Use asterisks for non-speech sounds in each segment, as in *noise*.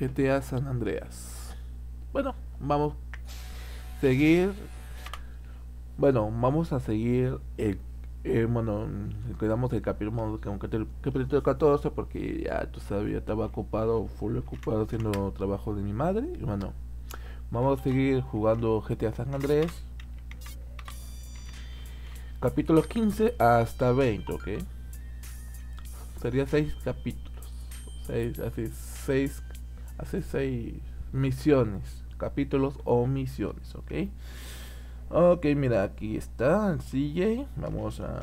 GTA San Andreas. Bueno, vamos a seguir. Bueno, vamos a seguir el eh, bueno, quedamos el capítulo, capítulo 14 porque ya tú sabes, estaba ocupado, full ocupado haciendo trabajo de mi madre. Y bueno, vamos a seguir jugando GTA San Andrés. Capítulo 15 hasta 20, ¿ok? Sería 6 capítulos. 6, así 6, así 6 misiones, capítulos o misiones, ¿ok? Ok, mira, aquí está el CJ. Vamos a...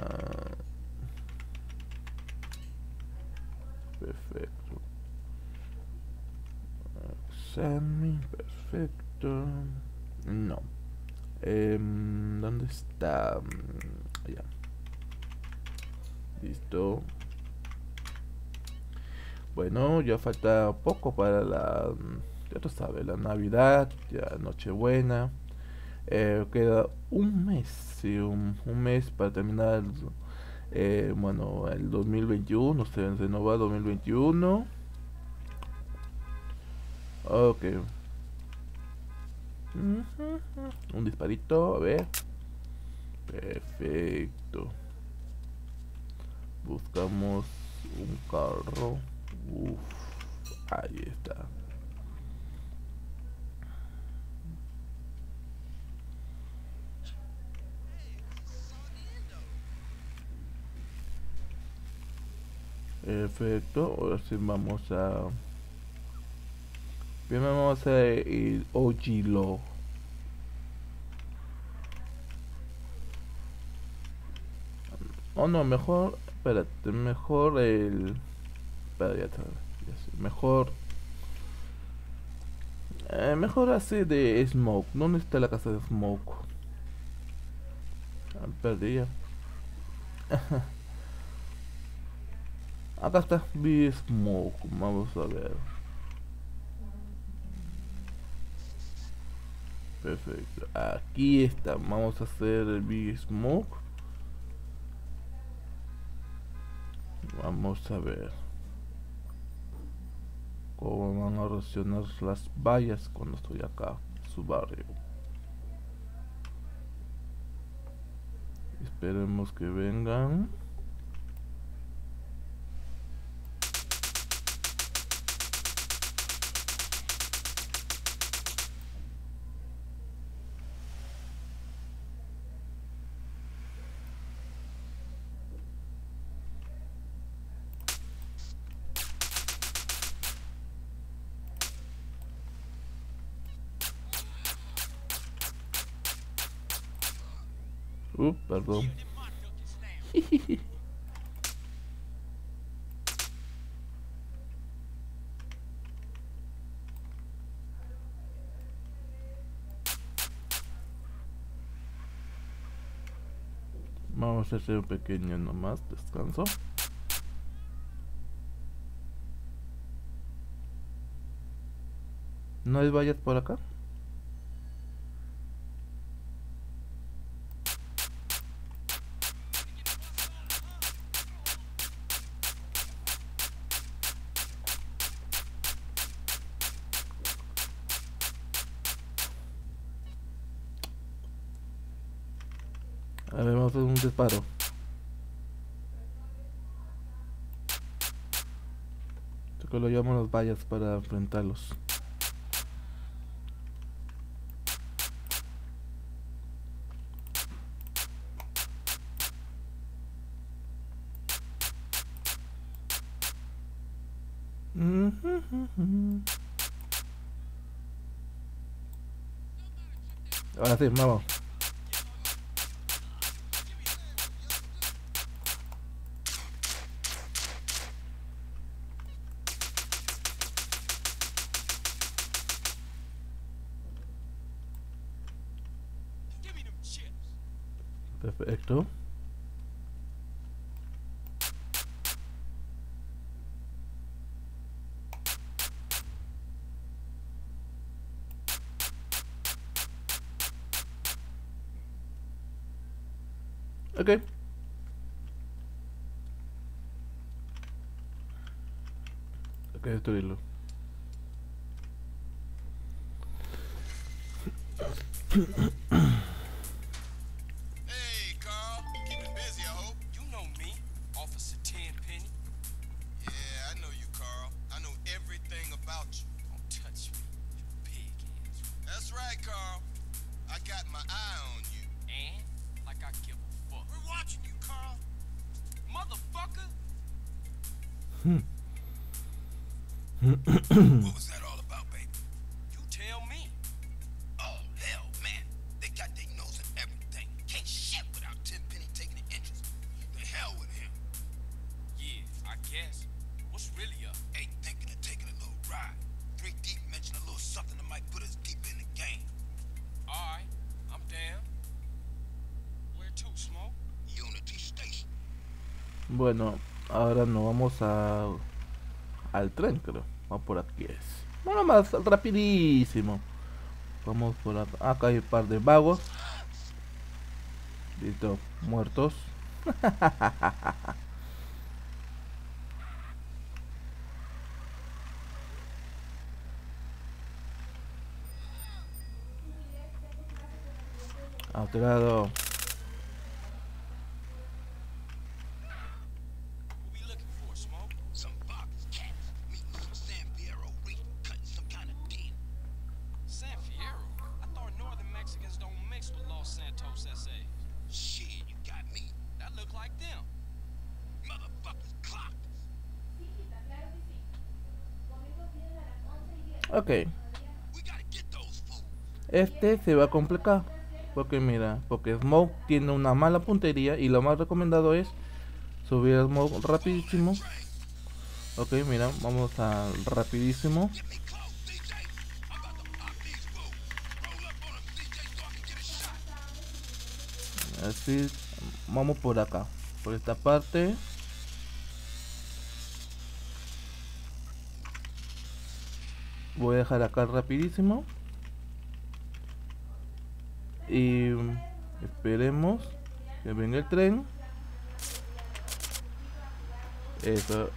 Perfecto. Examen, perfecto. No. Eh, ¿Dónde está? Allá. Listo. Bueno, ya falta poco para la... Ya tú sabes, la Navidad, ya Nochebuena. Eh, queda un mes, sí, un, mes para terminar, eh, bueno, el 2021, se renova 2021. Ok. Un disparito, a ver. Perfecto. Buscamos un carro. Uf, ahí está. Perfecto, ahora sí vamos a... Primero vamos a ir Ojilo. Oh no, mejor... Espérate, mejor el... Está. Mejor... Eh, mejor así de Smoke. ¿Dónde está la casa de Smoke? Ah, perdí ya. *laughs* Acá está Big Smoke. Vamos a ver. Perfecto. Aquí está. Vamos a hacer el Big Smoke. Vamos a ver cómo van a reaccionar las vallas cuando estoy acá su barrio. Esperemos que vengan. Uh, perdón. *laughs* Vamos a hacer un pequeño nomás descanso. ¿No hay vallas por acá? Que lo llamo las vallas para enfrentarlos. Ahora sí, vamos. ok. Hay que destruirlo. Bueno, ahora nos vamos a al tren, creo. Va por aquí es. Bueno, más rapidísimo. Vamos por acá. Acá hay un par de vagos. Listo, muertos. *laughs* A otro lado. Ok. Este se va a complicar. Porque mira, porque Smoke tiene una mala puntería y lo más recomendado es subir a Smoke rapidísimo. Ok, mira, vamos a rapidísimo. Así, vamos por acá, por esta parte. Voy a dejar acá rapidísimo. Y esperemos que venga el tren. Eso.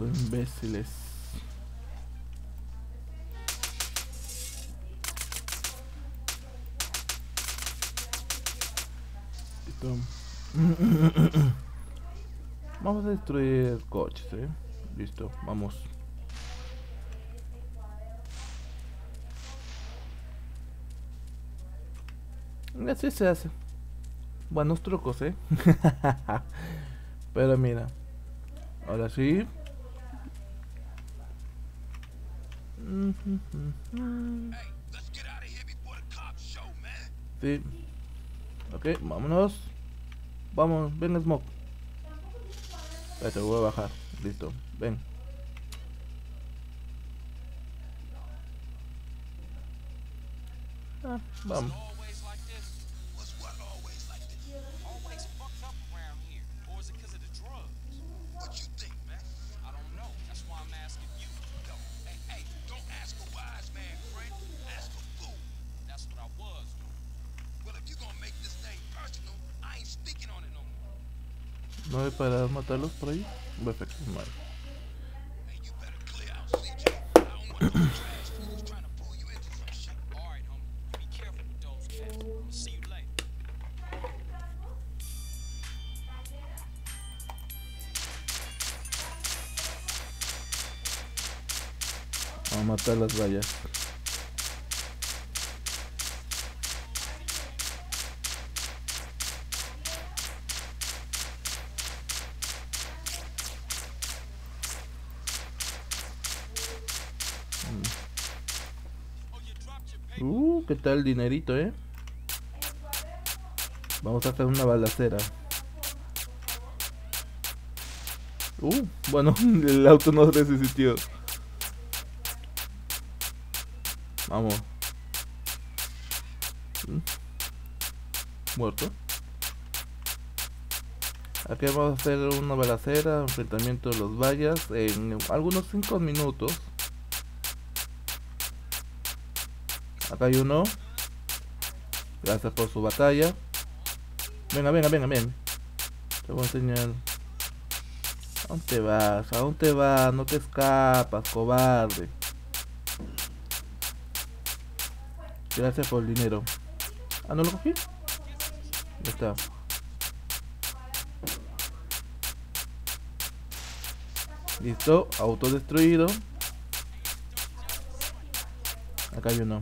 Imbéciles. *coughs* Vamos a destruir coches, eh. Listo, vamos. Así se hace. Buenos trucos, eh. *laughs* Pero mira. Ahora sí. Sí. Ok, vámonos. Vamos, ven Smoke. Espérate, voy a bajar. Listo, ven. Ah, vamos. Vamos a matar las vallas. Oh, you dropped your paper. Uh, ¿qué tal el dinerito, eh? Vamos a hacer una balacera. Uh, bueno, *laughs* el auto no resistió. Vamos. Mm. Muerto. Aquí vamos a hacer una balacera, enfrentamiento de los vallas en algunos 5 minutos. Acá hay uno. Gracias por su batalla. Venga, venga, venga, venga. Te voy a enseñar. ¿A dónde vas? ¿A dónde vas? No te escapas, cobarde. Gracias por el dinero. Ah, ¿no lo cogí? Ya está. Listo, autodestruido. Acá hay uno.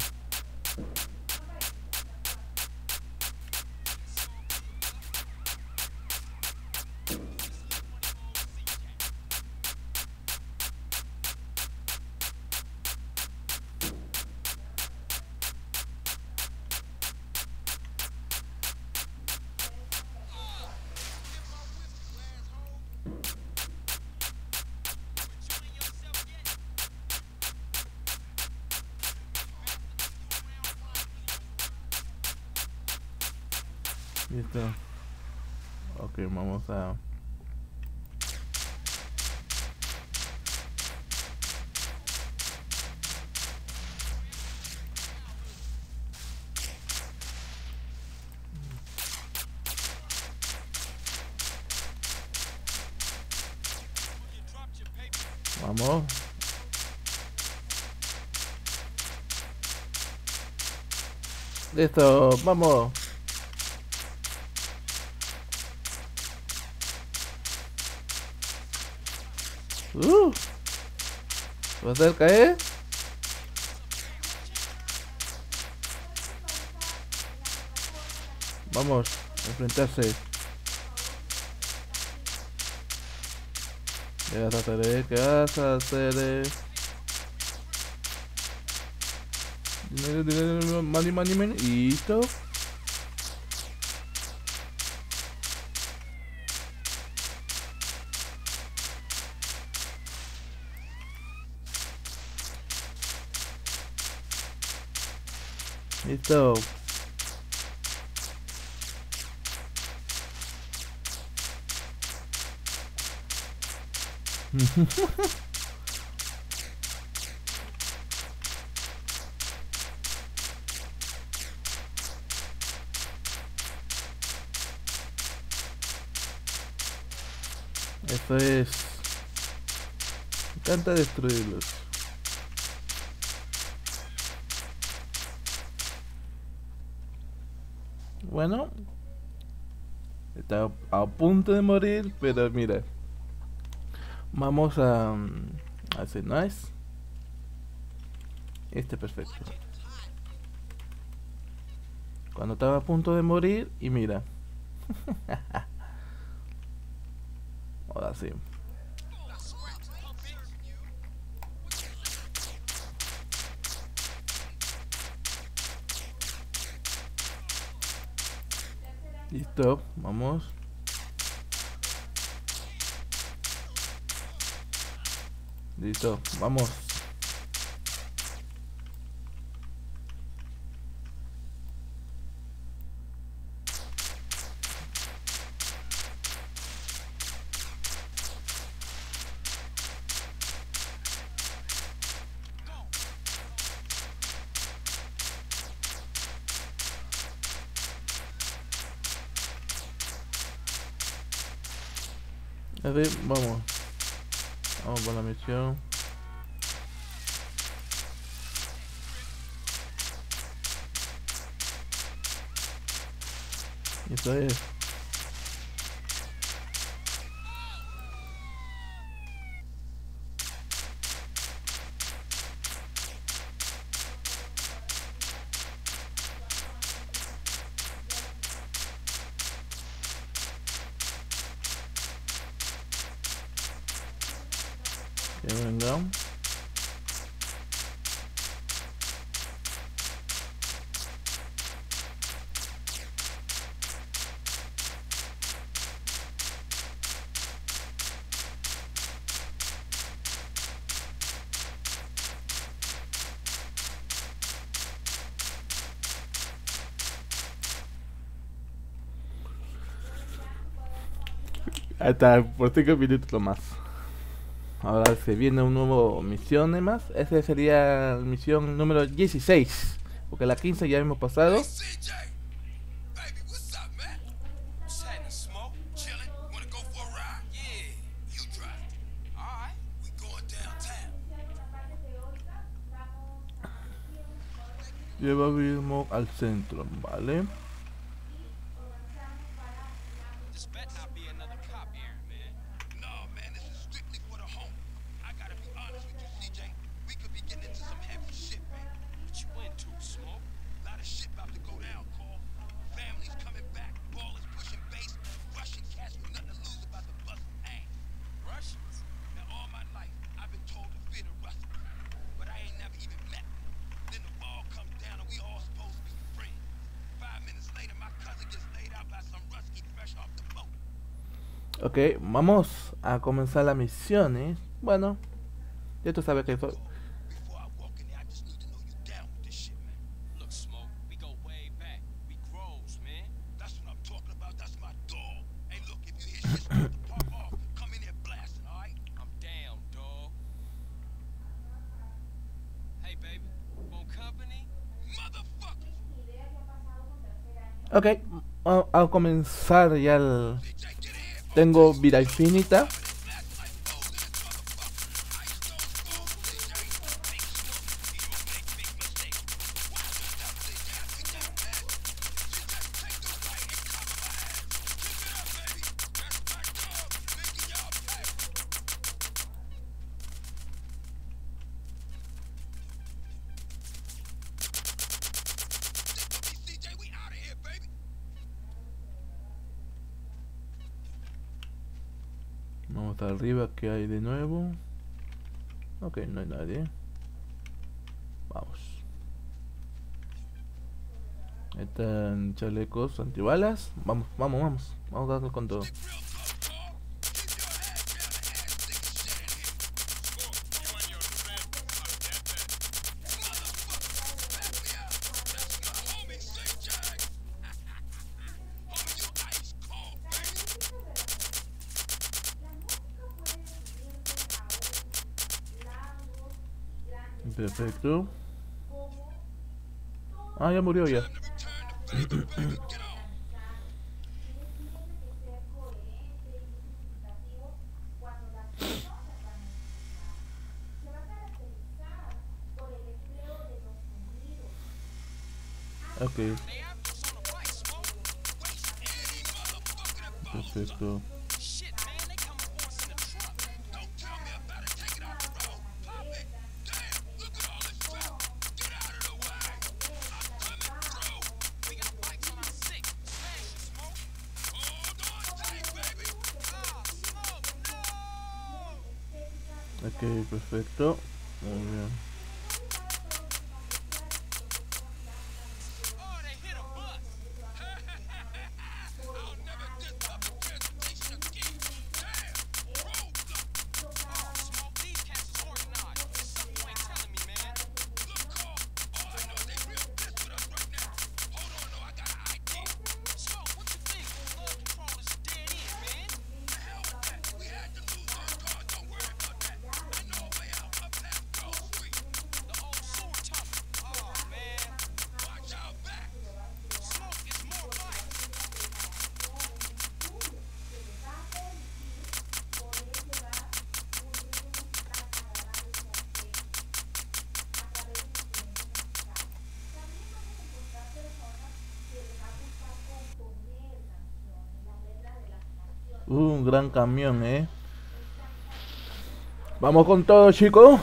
Listo, vamos. Uh. ¿Va a hacer caer? Vamos, a enfrentarse. ¿Qué vas a hacer? eh? ¿Qué vas a hacer? Money, money, money. Y listo. Es. Me encanta destruirlos. Bueno. Está a punto de morir, pero mira. Vamos a, mm, a hacer nice. Este perfecto. Cuando estaba a punto de morir y mira. *laughs* Ahora sí. Listo, vamos. Listo, vamos. Hasta por 5 minutos más. Ahora se viene un nuevo misión ¿eh, más. Ese sería misión número 16. Porque la 15 ya hemos pasado. Lleva mismo al centro, ¿vale? Ok, vamos a comenzar la misión, ¿eh? Bueno, ya tú sabes que soy... Ok, a, a comenzar ya el... Tengo vida infinita. chalecos antibalas. Vamos, vamos, vamos. Vamos a darle con todo. Perfecto. Ah, ya murió ya. okay. Perfecto. perfecto. Muy bien. gran camión, ¿eh? Vamos con todo, chicos.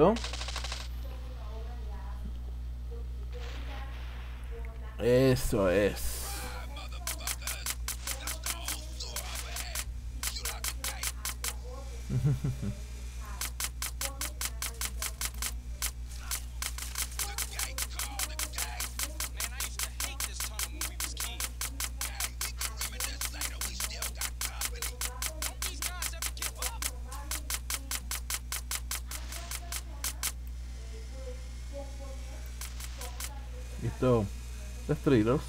¿Listo? Baby.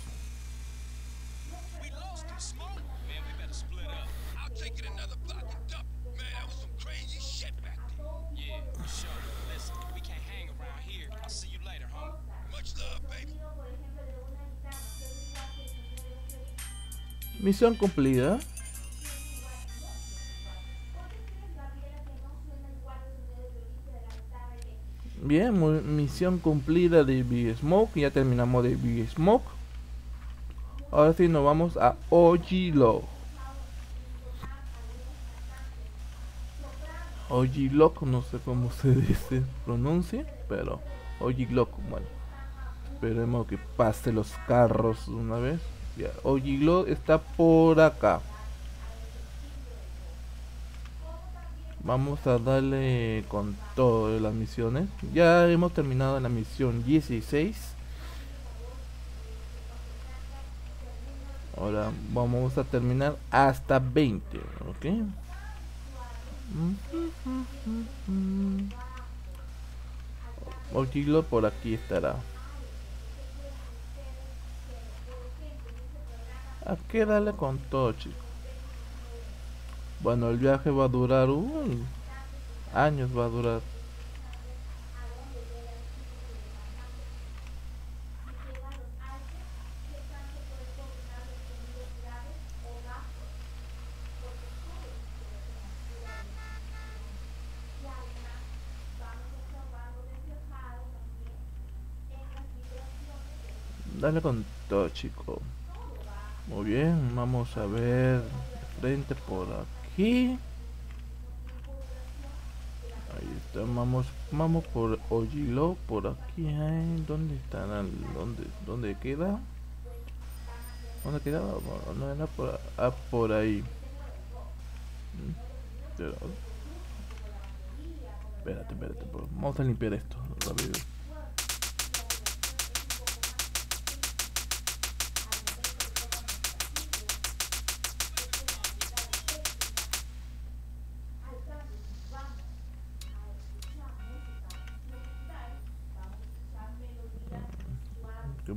Misión cumplida. Cumplida de Big Smoke. Ya terminamos de Big Smoke. Ahora sí nos vamos a Ojilo. Ojilok, no sé cómo se *laughs* dice, pronuncia, pero Ojilok, bueno. Esperemos que pase los carros una vez. Ya, Ojilo está por acá. Vamos a darle con todo las misiones. Ya hemos terminado la misión 16. Ahora vamos a terminar hasta 20, ¿ok? Ojilo por aquí estará. Hay que darle con todo, chicos. Bueno, el viaje va a durar uy, años, va a durar. Dale con todo, chico. Muy bien, vamos a ver frente por aquí. Ahí está, vamos, vamos por Ojilo, por aquí, ay, ¿dónde están? ¿Dónde, dónde queda? ¿Dónde quedaba? No era por, ah, por ahí. Pero- espérate, espérate, vamos a limpiar esto rápido.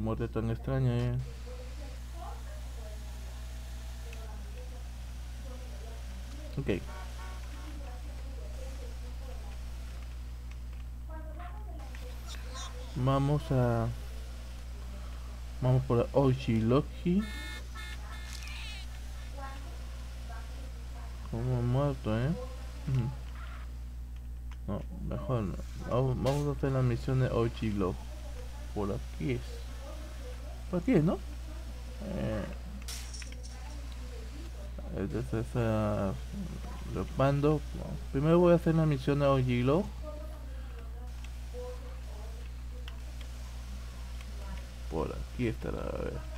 Muerte tan extraña, eh. Ok. Vamos a... Vamos por Ochiloki. Como muerto, eh. No, mejor no. Vamos, a hacer la misión de Ochilo. Por aquí es. Por aquí ¿no? Eh, entonces, esa. Los mando. Primero voy a hacer la misión de Ochilo. Por aquí estará, a ver.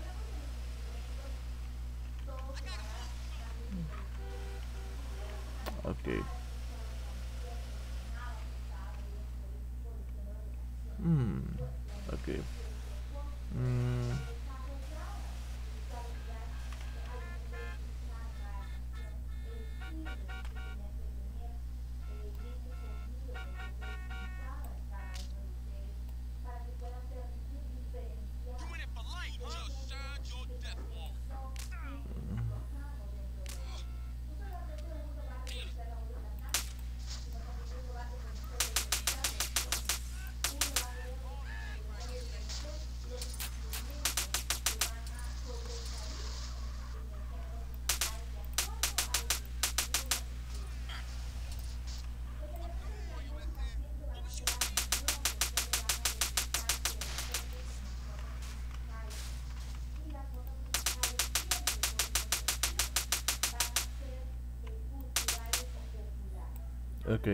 Ok.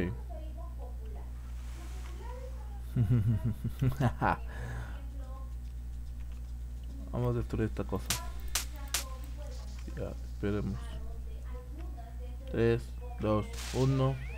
*laughs* Vamos a destruir esta cosa. Ya, esperemos. 3, 2, 1.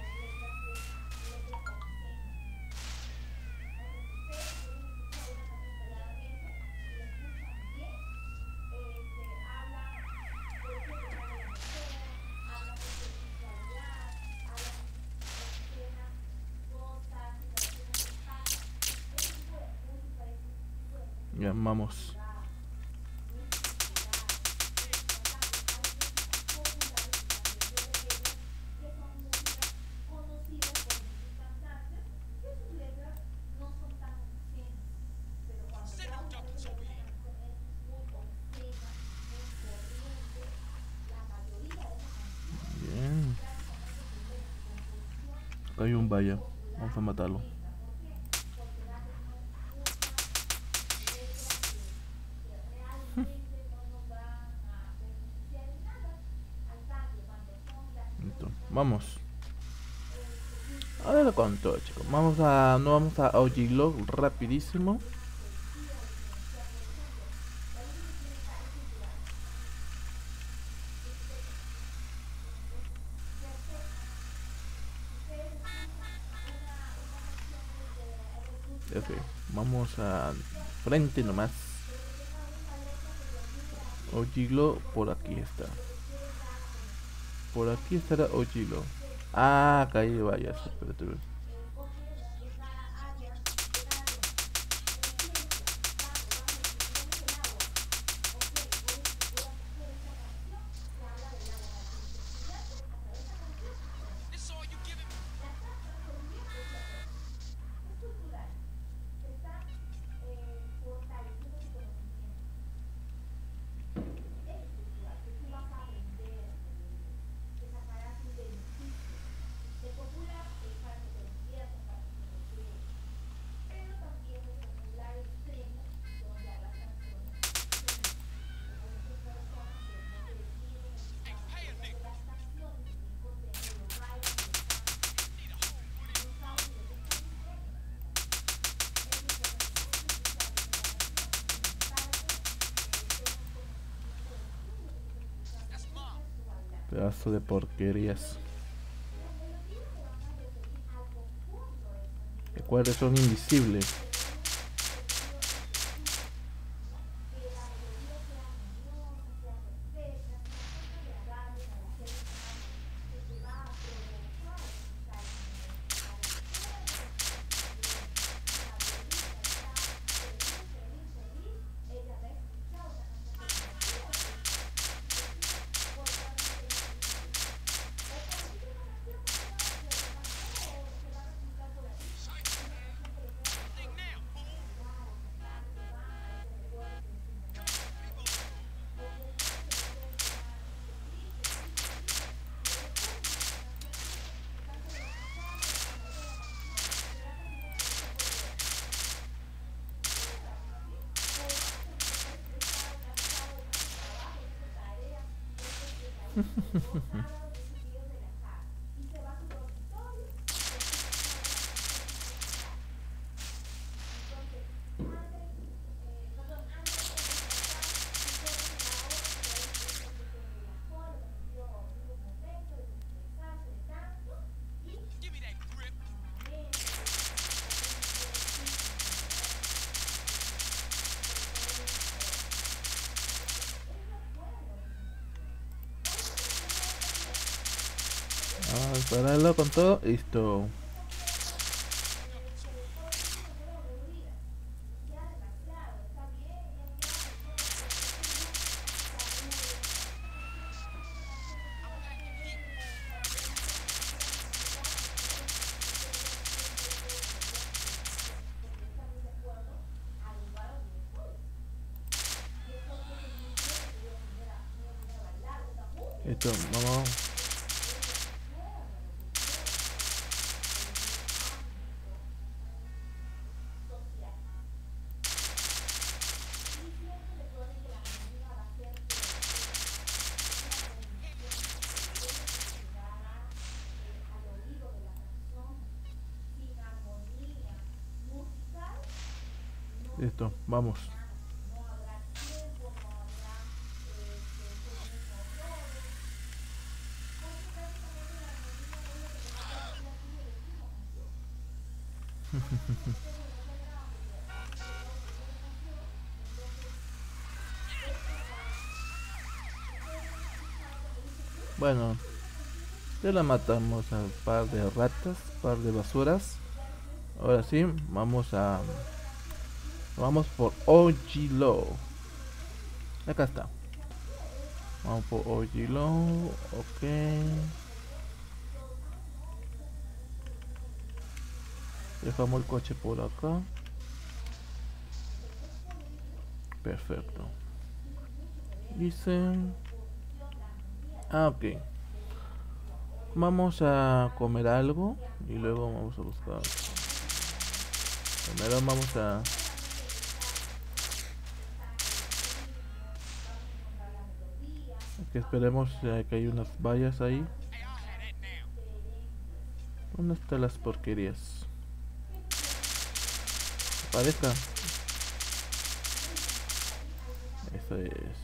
Vaya. Vamos a matarlo. Listo, Vamos. A ver con todo, chicos. Vamos a. No vamos a Ojiglo rapidísimo. Ok, frente nomás. Ojiglo por aquí está. Por aquí estará Ojiglo. Ah, hay vallas. Espérate, Pedazo de porquerías. Recuerda, son invisibles. Dispararlo con todo. Listo, vamos. *laughs* Bueno, ya la matamos al par de ratas, par de basuras. Ahora sí, vamos a... Vamos por OG Low. Acá está. Vamos por OG Low. Ok. Dejamos el coche por acá. Perfecto. Dice... Ah, ok. Vamos a comer algo y luego vamos a buscar. Primero vamos a... Que esperemos que hay unas vallas ahí. ¿Dónde están las porquerías? Aparezca. Eso es.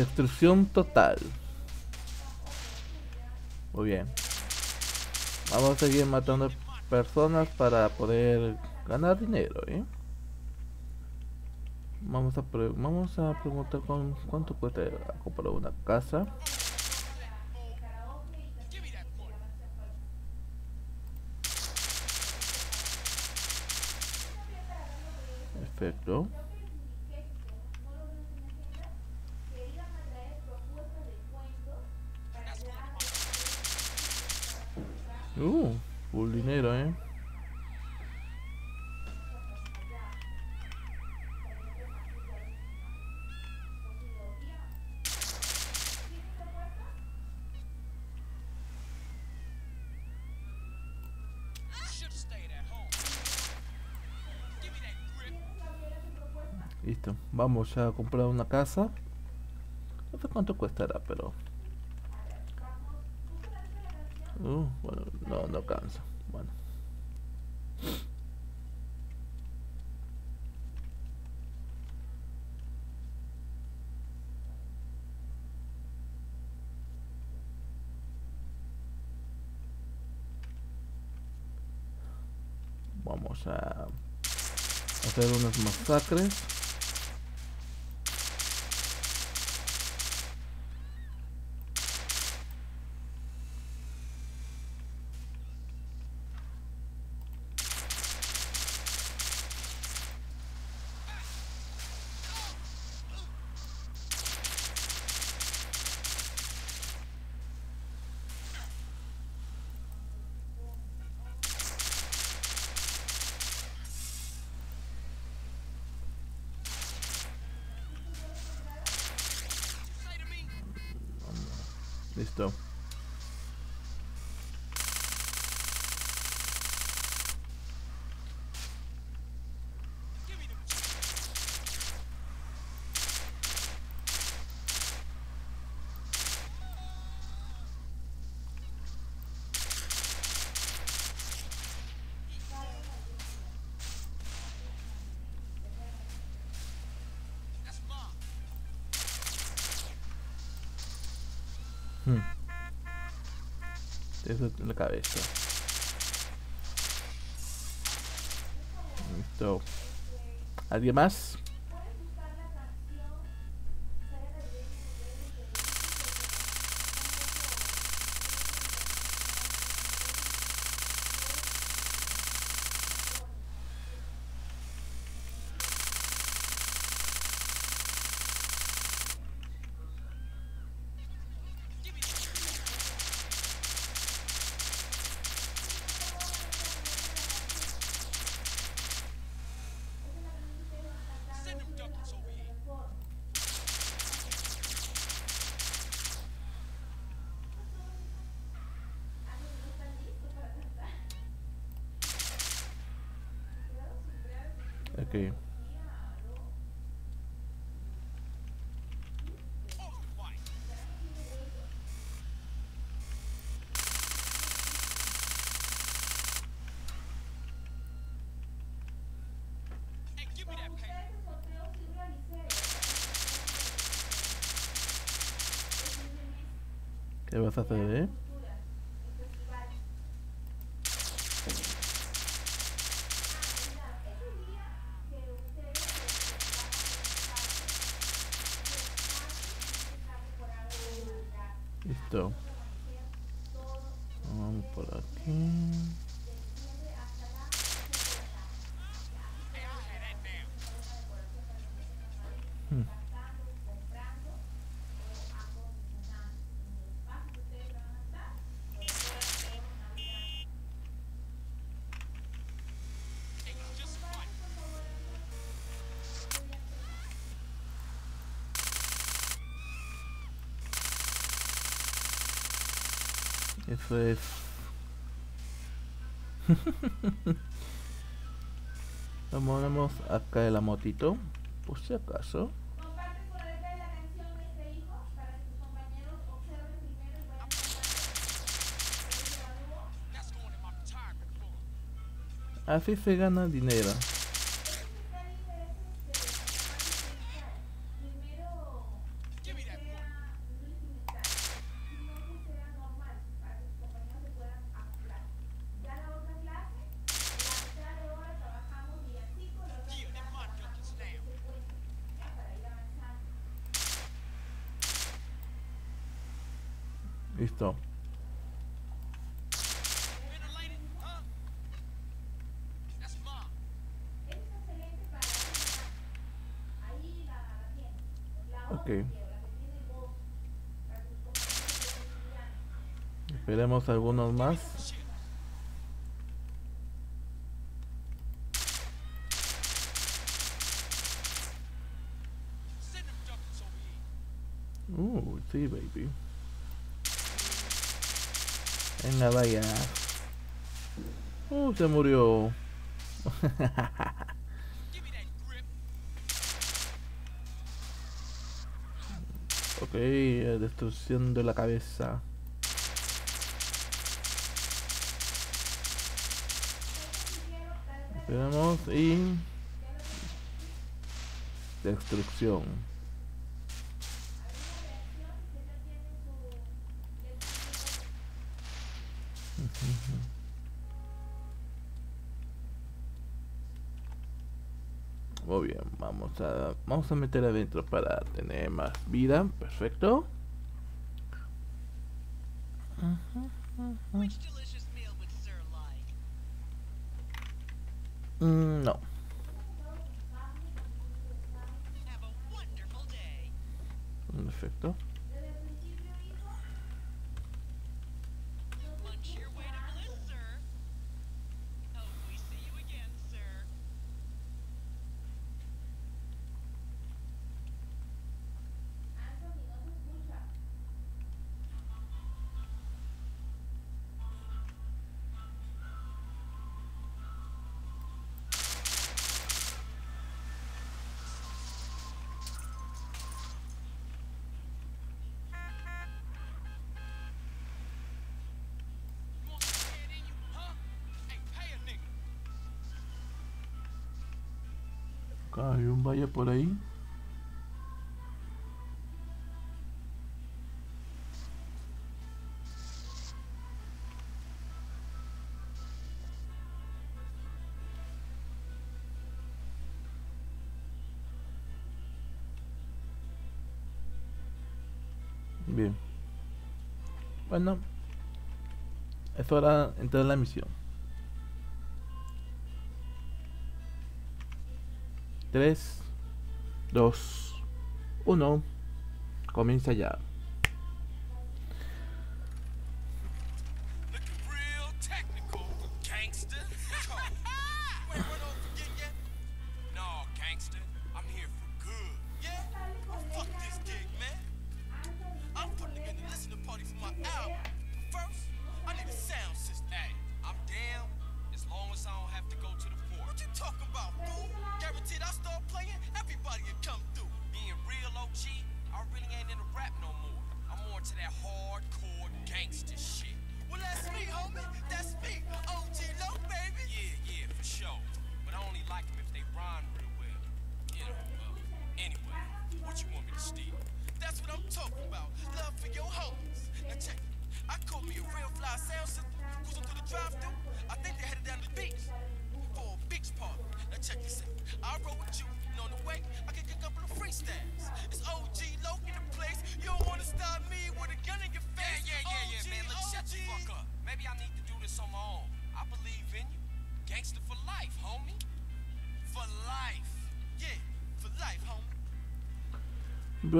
Destrucción total. Muy bien. Vamos a seguir matando personas para poder ganar dinero, ¿eh? Vamos a pre- vamos a preguntar con cuánto cuesta comprar una casa. Perfecto. Uh, full dinero, eh. Listo. Vamos a comprar una casa. No sé cuánto costará, pero. Uh, bueno, no, no cansa. Bueno. Vamos a hacer unas masacres. Listo. Eso en la cabeza. Listo. ¿Alguien más? ¿Qué vas a hacer, eh? Eso es. *laughs* Vamos acá de la motito, por si acaso. Así se gana dinero. Tenemos algunos más. Uh, sí, baby. Venga, vaya. Uh, se murió. *laughs* ok, eh, destrucción de la cabeza. Tenemos y... Destrucción. *laughs* Muy bien, vamos a vamos a meter adentro para tener más vida, perfecto. Uh -huh, uh -huh. Hum, não. Perfeito. Hay un valle por ahí. Bien. Bueno, eso era entrar en la misión. 3, 2, 1. Comienza ya.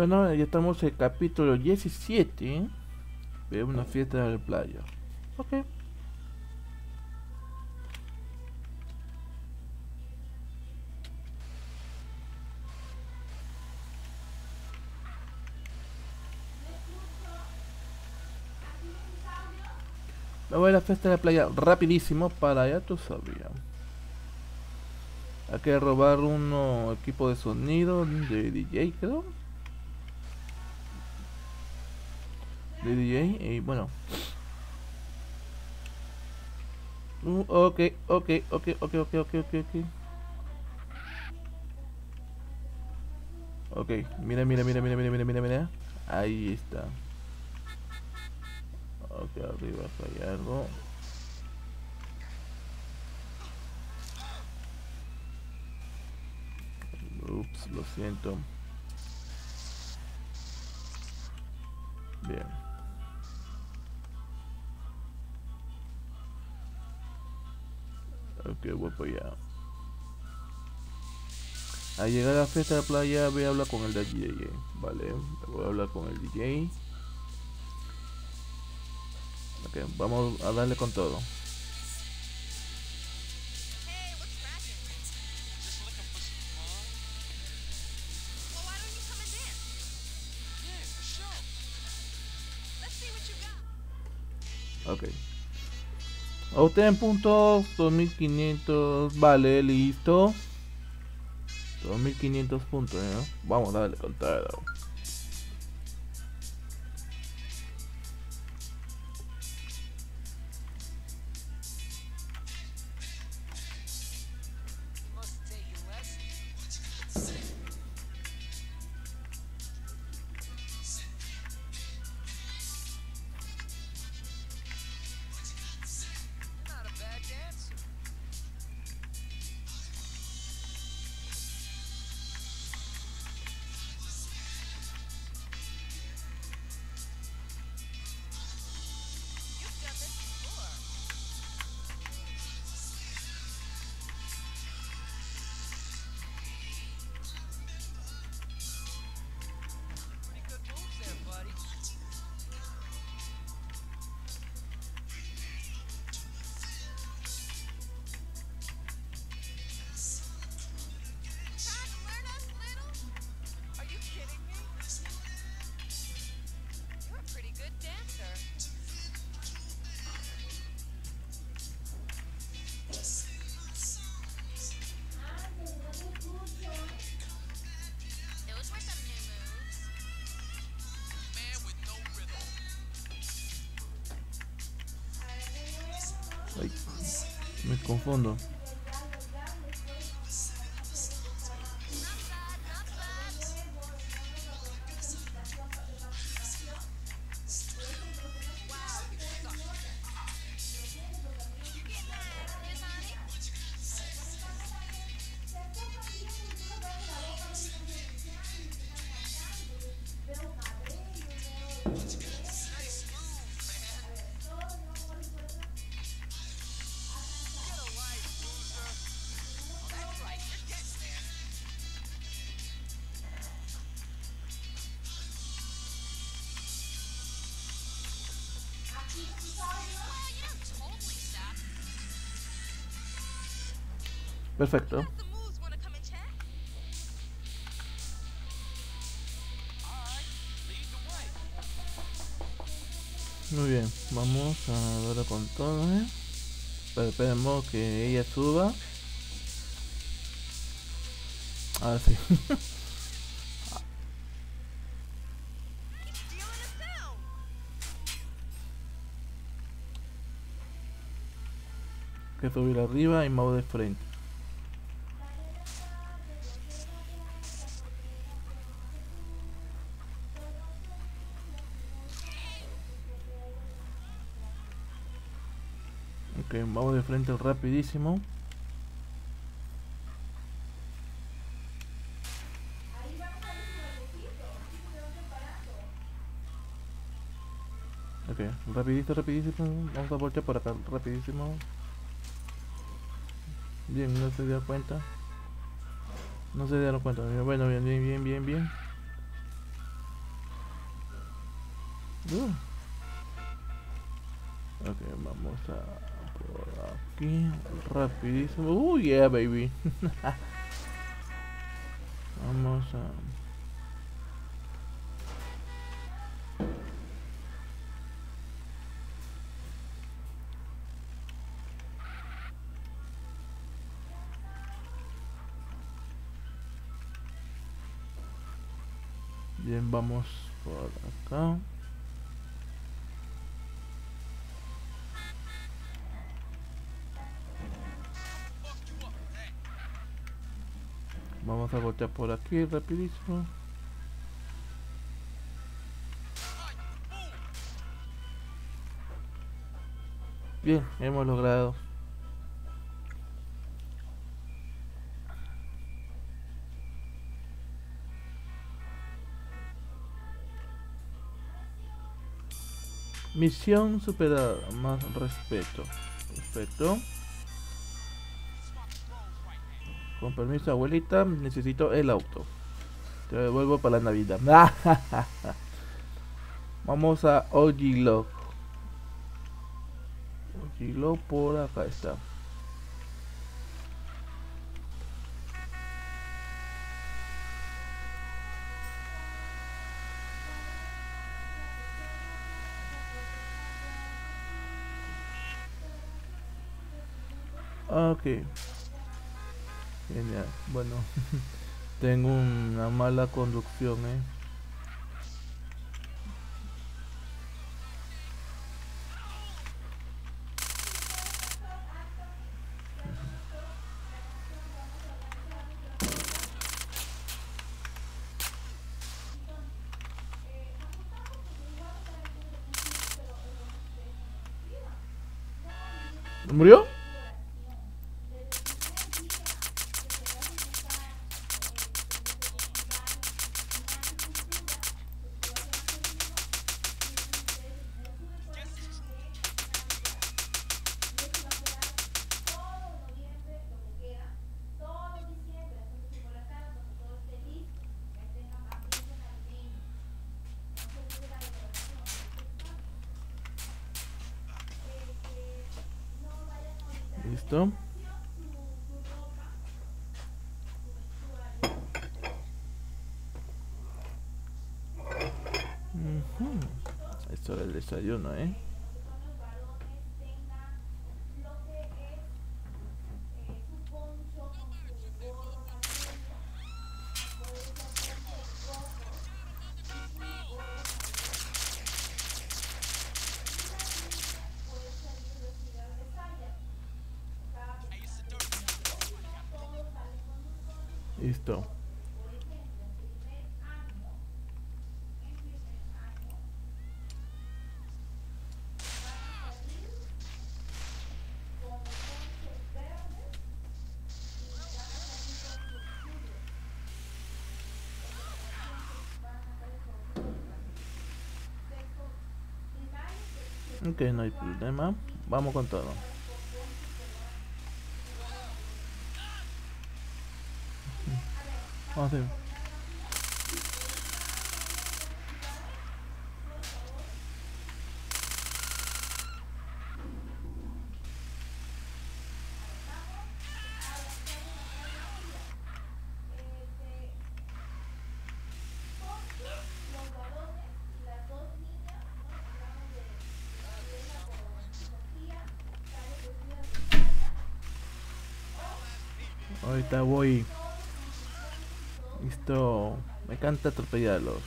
Bueno, ya estamos en el capítulo 17 de una fiesta en la playa. Ok. Me voy a la fiesta de la playa rapidísimo para ya tú sabías. Hay que robar uno equipo de sonido de DJ creo. de DJ y bueno Uh, ok, ok, ok, ok, ok, ok, ok, ok. Ok, mira, mira, mira, mira, mira, mira, mira, mira. Ahí está. Ok, arriba hay algo. Ups, lo siento. Allá. Al llegar a la fiesta de la playa, voy a hablar con el DJ. Vale, voy a hablar con el DJ. Ok, vamos a darle con todo. En puntos 2500. Vale, listo. 2500 puntos, ¿no? Vamos a darle con Ay, me confundo. Perfecto. Muy bien, vamos a darle con todo, ¿eh? Pero esperemos que ella suba. Ahora sí. *laughs* que subir arriba y mouse de frente. De frente rapidísimo. Ok, rapidito, rapidísimo. Vamos a voltear por acá, rapidísimo. Bien, no se dio cuenta. No se dieron cuenta. Bueno, bien, bien, bien, bien, bien. Uh. Ok, vamos a por aquí, rapidísimo. Uh, yeah, baby. *laughs* vamos a... Bien, vamos por acá. Vamos a voltear por aquí rapidísimo. Bien, hemos logrado. Misión superada, más respeto. Respeto. Con permiso, abuelita, necesito el auto. Te devuelvo para la Navidad. *laughs* Vamos a Ojilo. Ojilo por acá está. Ok. Genial. Bueno, *laughs* tengo una mala conducción, eh. Sus ponchos. Listo. Por ejemplo, en primer año, en primer año, van a salir con los ponchos verdes y van a salir con sus escudos. Van a salir con sus Sexto primario, Ok, no hay problema. Vamos con todo. Vamos a ver. Voy. Esto. Me encanta atropellarlos.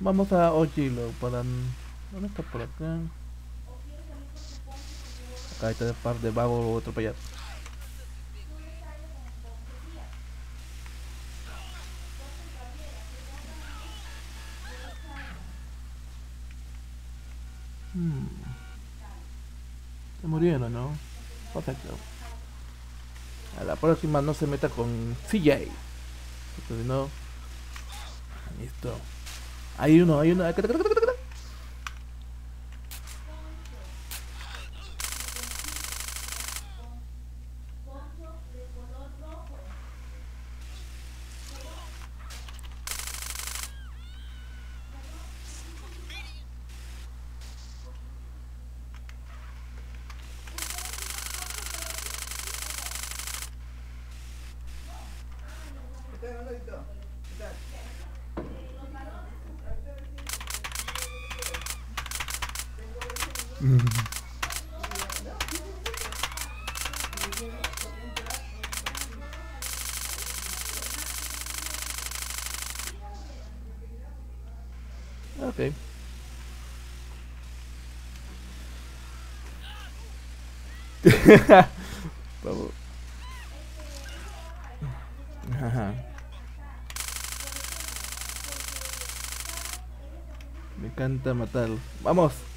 Vamos a Ojilo para ¿Dónde está por acá? Acá está el par de vago lo voy Se murieron, ¿no? Perfecto. A la próxima no se meta con CJ. No. Listo. Hay uno, hay uno. *laughs* Me encanta matarlo. ¡Vamos!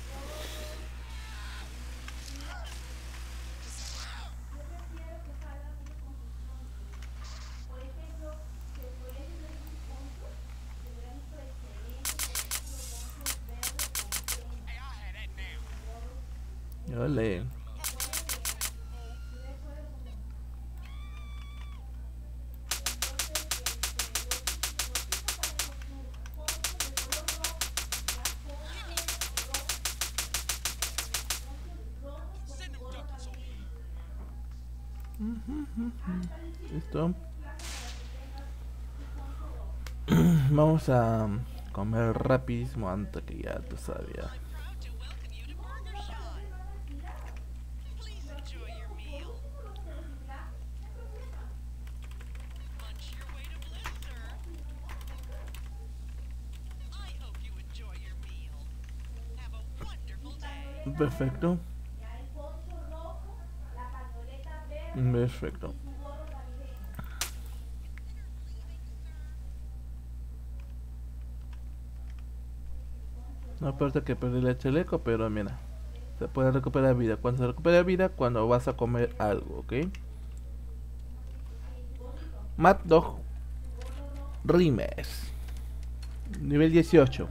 vamos a comer rapidísimo antes que ya tú sabes. Ya. Perfecto. Perfecto. peor que perder el chaleco, pero mira, se puede recuperar vida. Cuando se recupera vida, cuando vas a comer algo, ¿ok? Mad Dog Rimes. Nivel 18.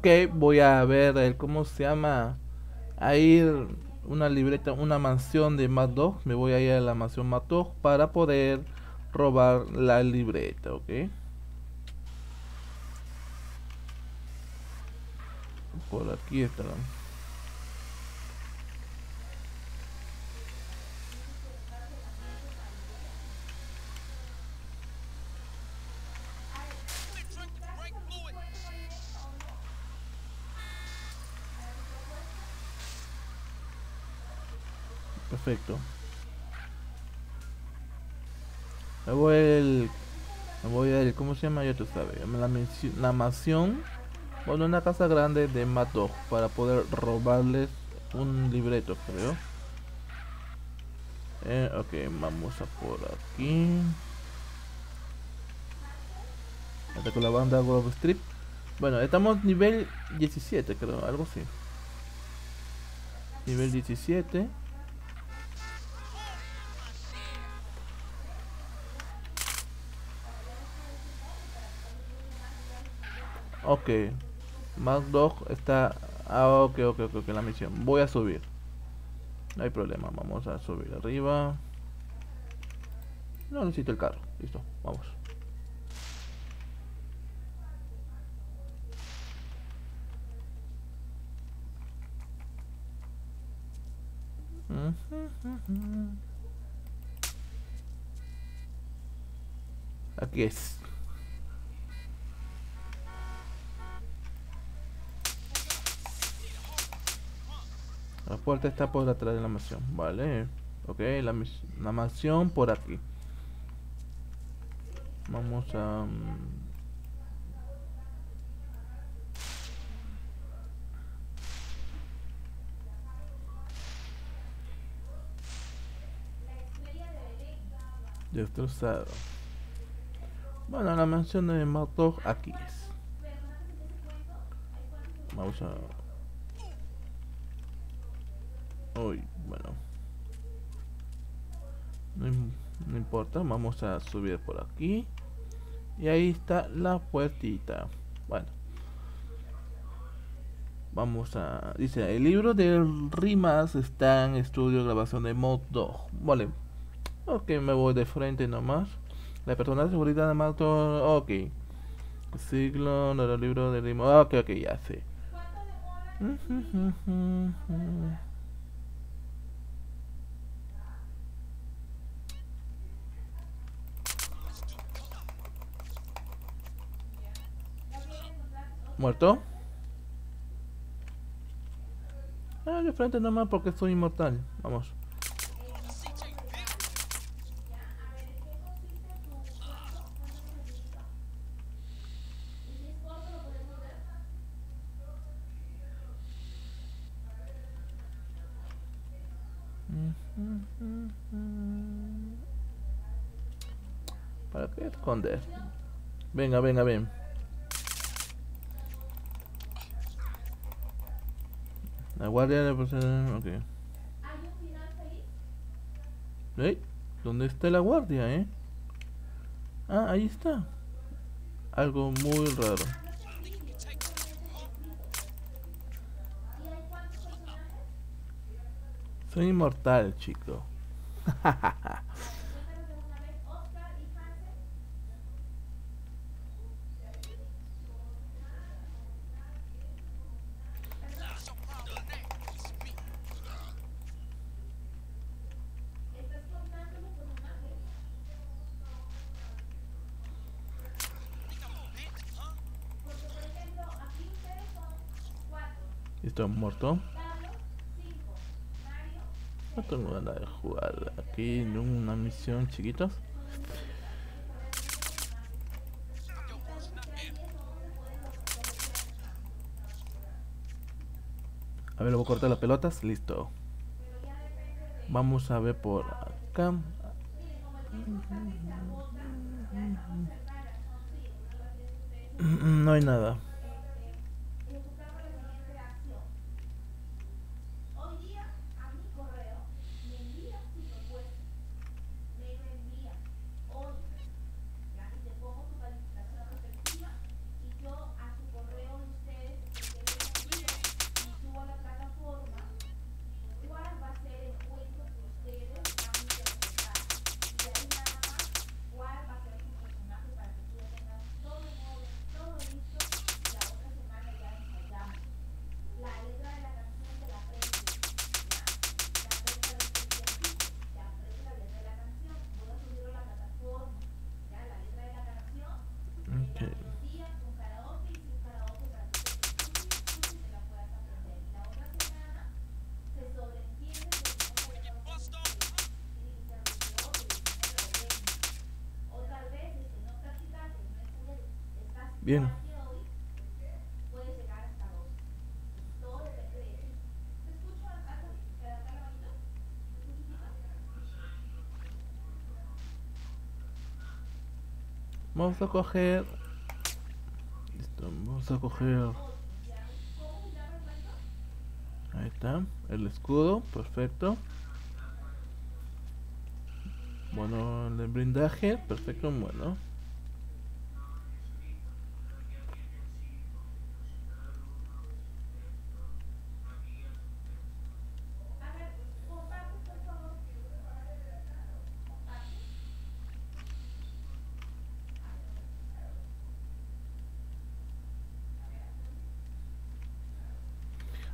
Ok, voy a ver el, ¿cómo se llama? A ir una libreta, una mansión de Mad Dog. Me voy a ir a la mansión Mad Dog para poder robar la libreta, ¿ok? Por aquí está. Perfecto. Me voy al... Me voy al... ¿Cómo se llama? Ya tú sabes. La, la mansión... Bueno, una casa grande de Mato para poder robarles un libreto, creo. Eh, ok, vamos a por aquí. hasta con la banda Grove Strip. Bueno, estamos nivel 17, creo, algo así. Nivel 17. Ok. Mad Dog está... Ah, ok, ok, ok, ok, la misión. Voy a subir. No hay problema, vamos a subir arriba. No necesito el carro. Listo, vamos. Aquí es. La puerta está por atrás de la mansión. Vale. Ok, la, la mansión por aquí. Vamos a... mm, Destrozado. Bueno, la mansión de Mad Dog aquí es. Vamos a... Uy, bueno. No, im- no importa, vamos a subir por aquí. Y ahí está la puertita. Bueno. Vamos a... Dice, el libro de rimas está en estudio grabación de Mod 2. Vale. Ok, me voy de frente nomás. La persona de seguridad de Malto... Ok. Siglo, no, el libro de rimas... Ok, ok, ya sé. ¿Muerto? Ah, de frente nomás porque soy inmortal. Vamos. ¿Para qué esconder? Venga, venga, ven. La guardia de proceden- Ok. ¿Eh? ¿Dónde está la guardia, eh? Ah, ahí está. Algo muy raro. Soy inmortal, chico. *laughs* Cuéntanos de una vez, Oscar y Hansel. Estás contando los personajes. Porque, por ejemplo, aquí ustedes son cuatro. ¿Estoy muerto? No tengo ganas de jugar aquí en una misión, chiquitos. A ver, le voy a cortar las pelotas. Listo. Vamos a ver por acá. No hay nada. Vamos a coger. Listo, vamos a coger. Ahí está, el escudo, perfecto. Bueno, el blindaje, perfecto, bueno.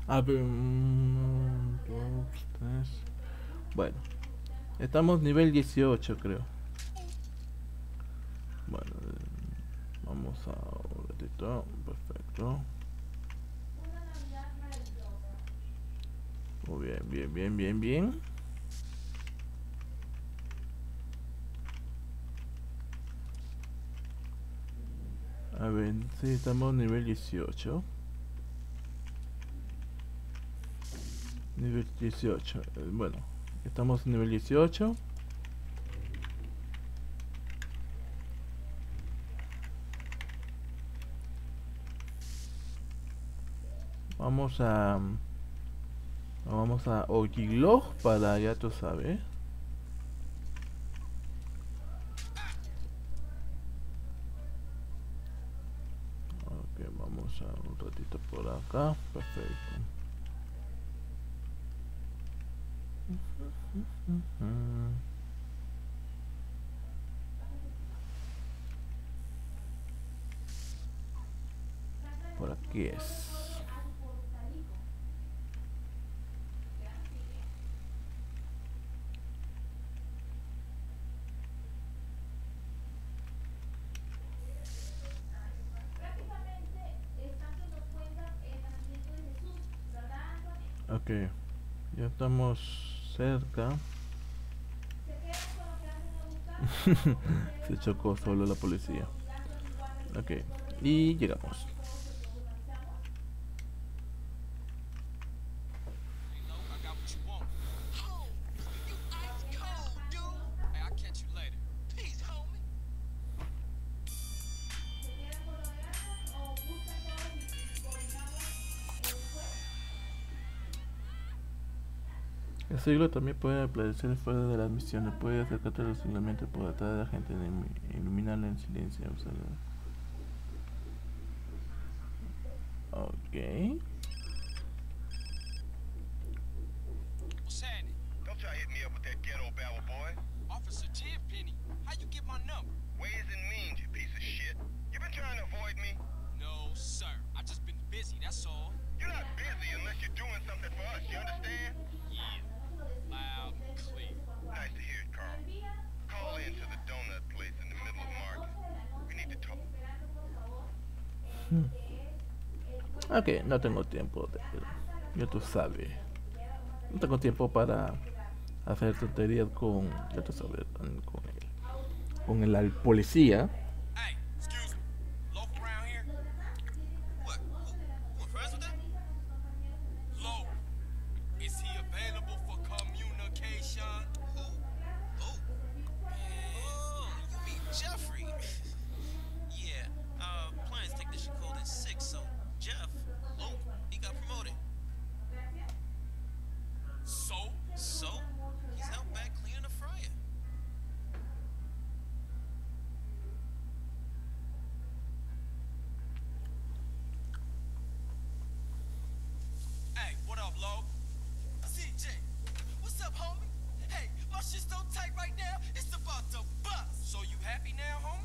A ver, mm, dos, tres. Bueno, estamos nivel 18, creo. Bueno, vamos a un ratito. Perfecto. Muy bien, bien, bien, bien, bien. A ver, sí, estamos nivel 18. Nivel 18. eh, Bueno, estamos en nivel 18. Vamos a... Vamos a Ogilog para ya tú sabes. Ok, vamos a un ratito por acá. Perfecto. Mm. Por aquí es. Prácticamente están que nos cuentan el nacimiento de Jesús, ¿verdad, Anthony? Ok, ya estamos cerca. Se quedan con lo que hacen a buscar. *laughs* Se chocó solo la policía. Ok, y llegamos. Siglo también puede aparecer fuera de las misiones. Puede acercarte a los sigilosamente por detrás de la gente iluminarla en silencio. Observa. Ok. Busy, that's all. You're not busy unless you're doing something for us, you understand? Ok, no tengo tiempo. De, ya tú sabes. No tengo tiempo para hacer tonterías con. Ya tú sabes. Con el, con el policía. Up, Low? CJ, what's up, homie? Hey, my shit's so tight right now, it's about to bust. So you happy now, homie?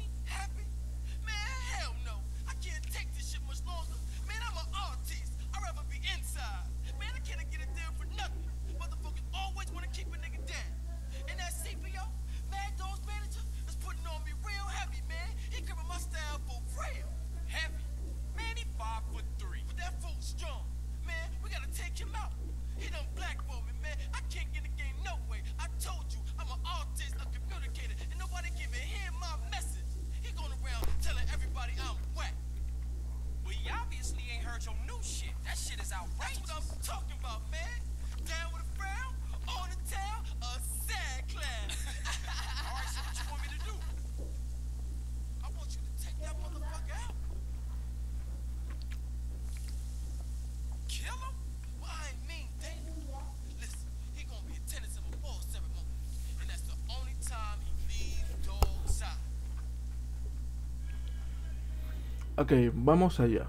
Ok, vamos allá.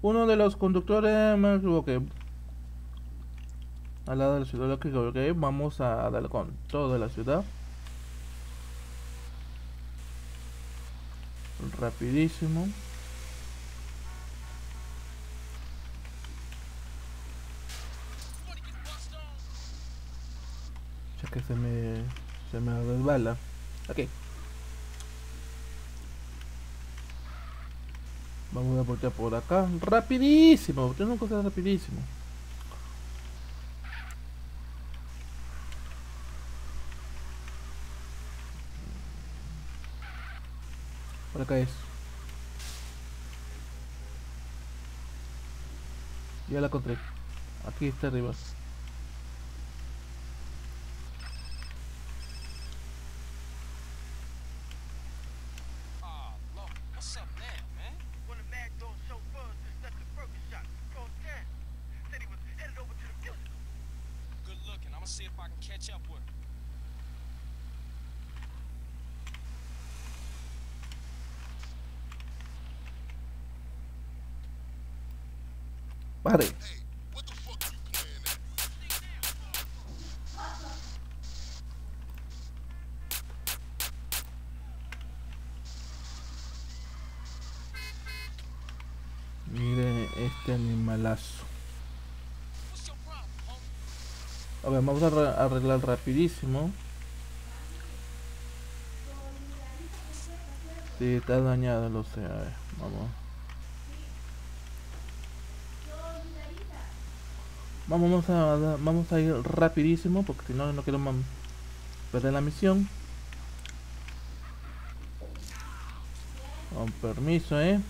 Uno de los conductores me equivoqué. Al lado de la ciudad, ok, ok, vamos a darle con toda la ciudad. Rapidísimo. Ya que se me se me resbala. Ok. Vamos a voltear por acá. Rapidísimo. Tengo que hacer rapidísimo. Por acá es. Ya la encontré. Aquí está arriba. Mire este animalazo. A ver, vamos a arre- arreglar rapidísimo. Sí, está dañado, lo sé. A ver, vamos. Vamos a, vamos a ir rapidísimo porque si no, no quiero mam- perder la misión. Con permiso, eh.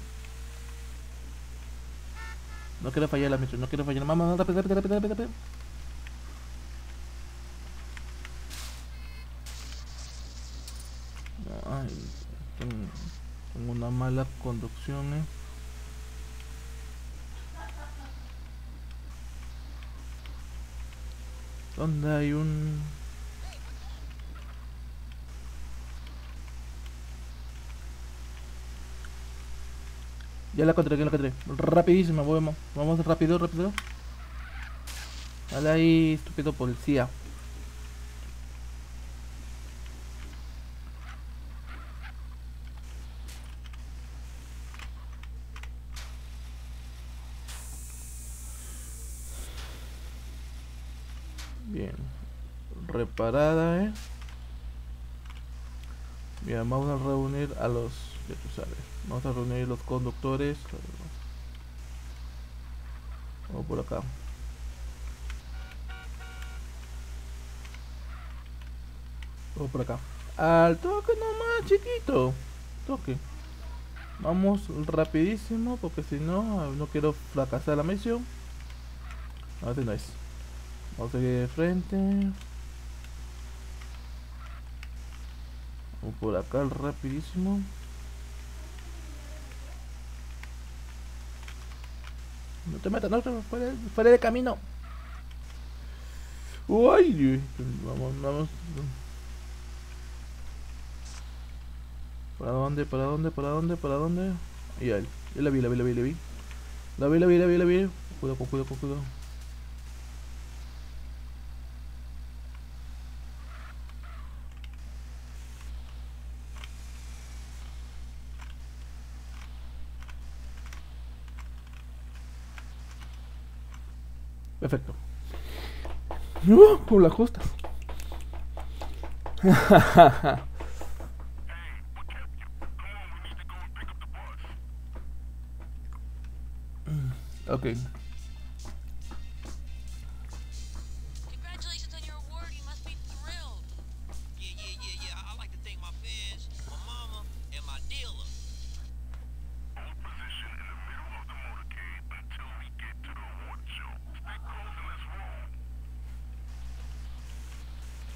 No quiero fallar la misión, no quiero fallar. Vamos, rápido, rápido, rápido, rápido, rápido. Ay, tengo una mala conducción, eh. ¿Dónde hay un...? Ya la encontré, ya la encontré. Rapidísimo, vamos. Vamos rápido, rápido. Dale ahí, estúpido policía. Bien. Reparada, eh. Bien, vamos a reunir a los. Ya tú sabes. Vamos a reunir los conductores. Vamos por acá. Vamos por acá. Al toque nomás, chiquito. Toque. Vamos rapidísimo porque si no, no quiero fracasar la misión. No, este no es. Vamos a seguir de frente. Vamos por acá rapidísimo. No te metas, no fuera, fuera de camino. Uy, vamos, vamos. ¿Para dónde? ¿Para dónde? ¿Para dónde? ¿Para dónde? Ahí, ahí. Ya la vi, la vi, la vi, la vi. La vi, la vi, la vi, la vi. Cuidado, cuidado, cuidado, cuidado. Perfecto. Uh, por las costas. *laughs* ok.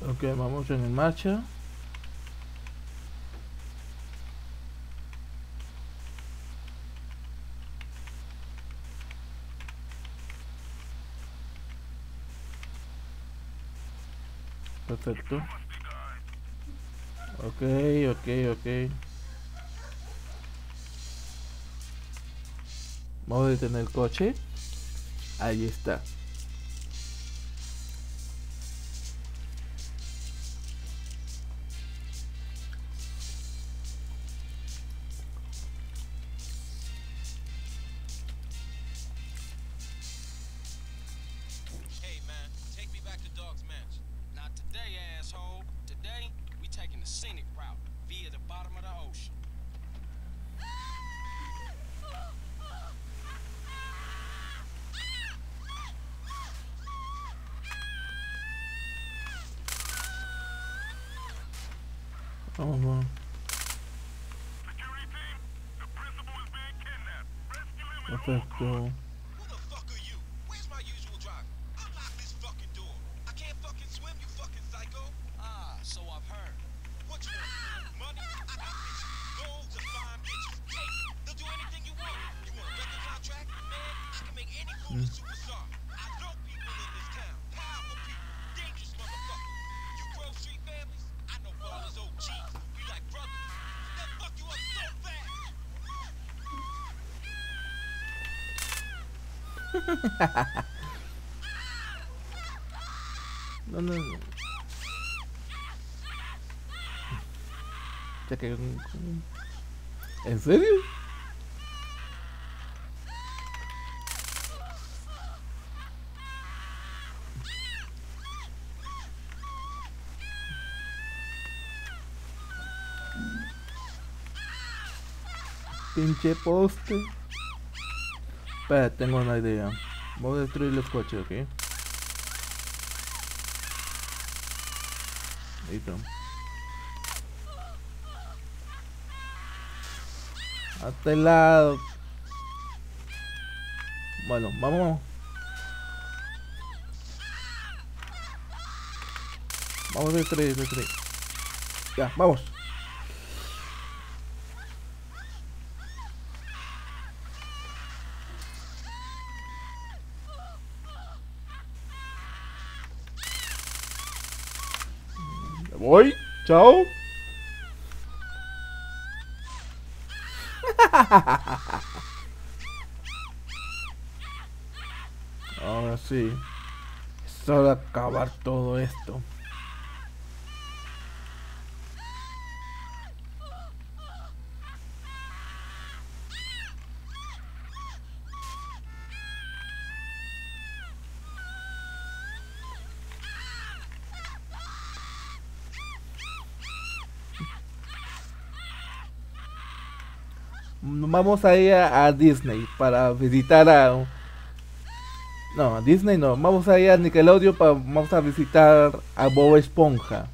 Ok, vamos en marcha. Perfecto. Ok, ok, ok. Vamos a detener el coche. Ahí está. No, no, no. ¿En serio? Pinche poste. Espera, tengo una idea. Voy a destruir los coches, ¿ok? Listo. A este lado. Bueno, vamos. Vamos a destruir, destruir. Ya, vamos. Me voy. *laughs* Ahora sí. Es hora de acabar todo esto. Vamos a ir a, Disney para visitar a... No, a Disney no. Vamos a ir a Nickelodeon para... Vamos a visitar a Bob Esponja.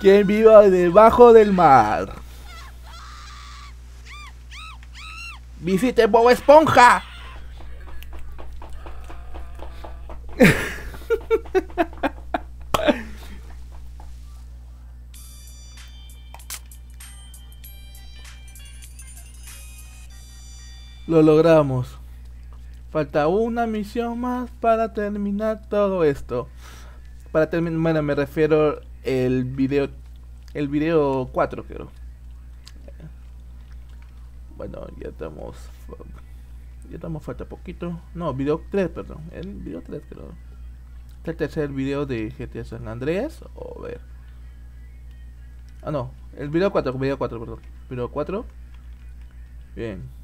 Quien viva debajo del mar. Visite Bob Esponja. Lo logramos. Falta una misión más para terminar todo esto. Para terminar, bueno, me refiero el video el video 4, creo. Bueno, ya estamos ya estamos falta poquito. No, video 3, perdón. El video 3, creo. Este es el tercer video de GTA San Andreas o ver. Ah, no, el video 4, video 4, perdón. Video 4. Bien.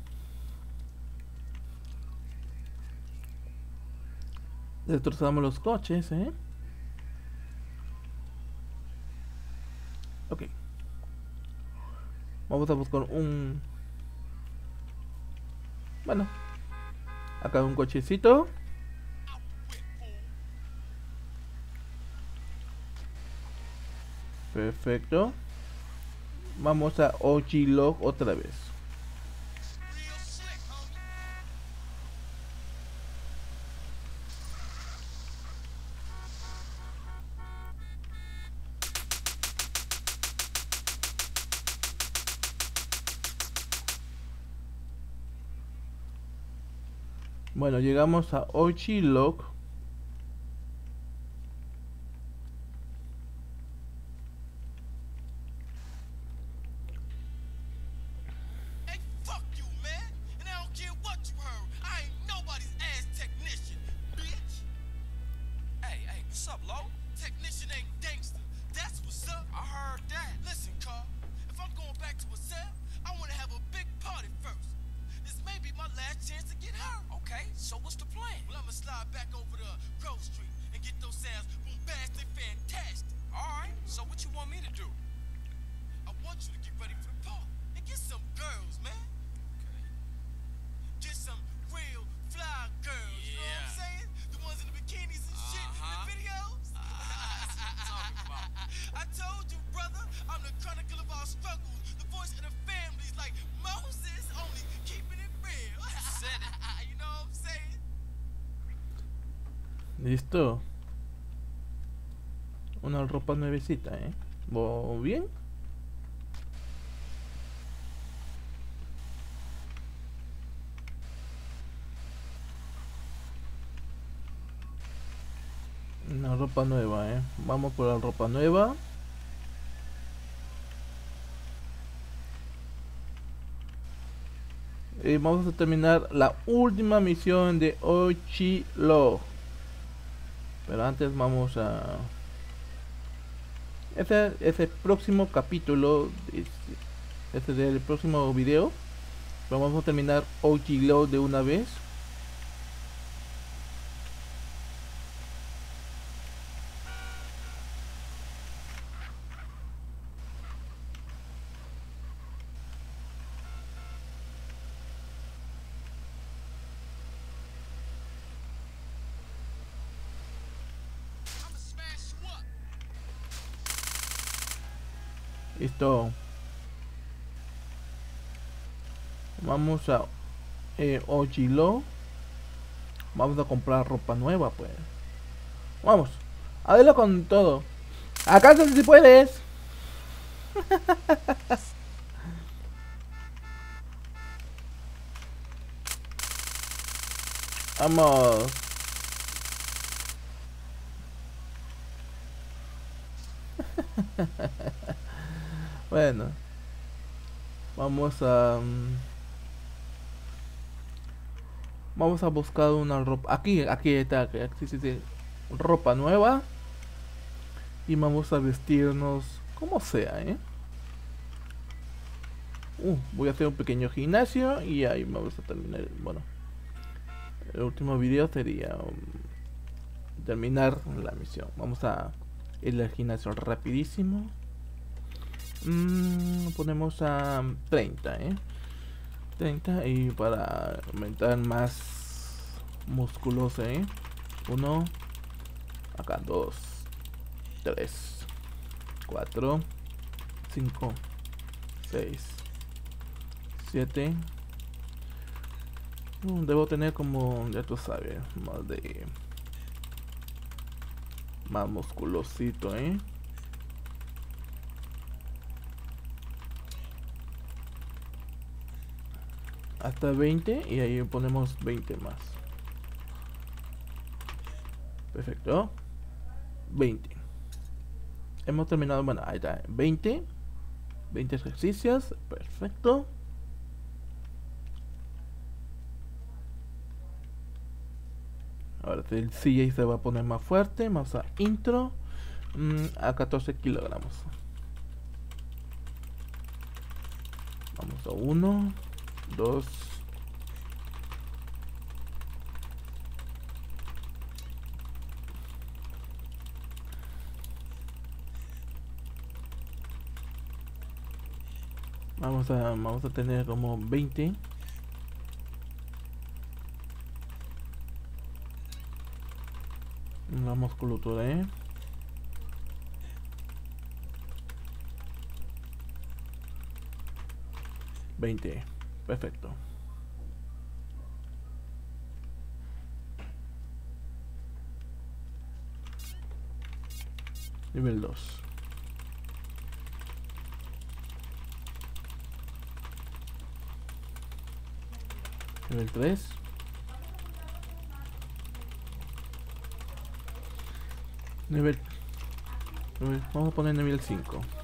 Destrozamos los coches, ¿eh? Ok. Vamos a buscar un... Bueno. Acá un cochecito. Perfecto. Vamos a Ochilog otra vez. Bueno, llegamos a Ochilog. What's our struggles, the voice of the families like Moses, only keeping it real. *laughs* Said it. you know what I'm saying? Listo. Una ropa nuevecita, ¿eh? ¿Vo bien? Una ropa nueva, ¿eh? Vamos por la ropa nueva. Vamos a terminar la última misión de Ochilo. Pero antes vamos a... Ese es el próximo capítulo. es- Este es el próximo video. Pero vamos a terminar Ochilo de una vez. Vamos a eh, Ochilo. Vamos a comprar ropa nueva, pues. Vamos. A verlo con todo. ¿Acaso si puedes? *laughs* Vamos. *laughs* Bueno. Vamos a... mm, Vamos a buscar una ropa. Aquí, aquí está. aquí, sí. Ropa nueva. Y vamos a vestirnos como sea, ¿eh? Uh, voy a hacer un pequeño gimnasio y ahí vamos a terminar. Bueno, el último video sería um, terminar la misión. Vamos a ir al gimnasio rapidísimo. Mm, ponemos a 30, ¿eh? 30 y para aumentar más musculoso, ¿eh? 1, acá 2, 3, 4, 5, 6, 7. Mm, Debo tener como, ya tú sabes, más de... Más musculosito, ¿eh? Hasta 20 y ahí ponemos 20 más. Perfecto. 20. Hemos terminado, bueno, ahí está, 20. 20 ejercicios, perfecto. Ahora el CJ se va a poner más fuerte, vamos a intro mm, a 14 kilogramos. Vamos a 1, 2, Vamos a, vamos a tener como 20. La musculatura, ¿eh? Veinte. Perfecto. Nivel 2. Nivel 3. Nivel, Vamos a poner nivel 5.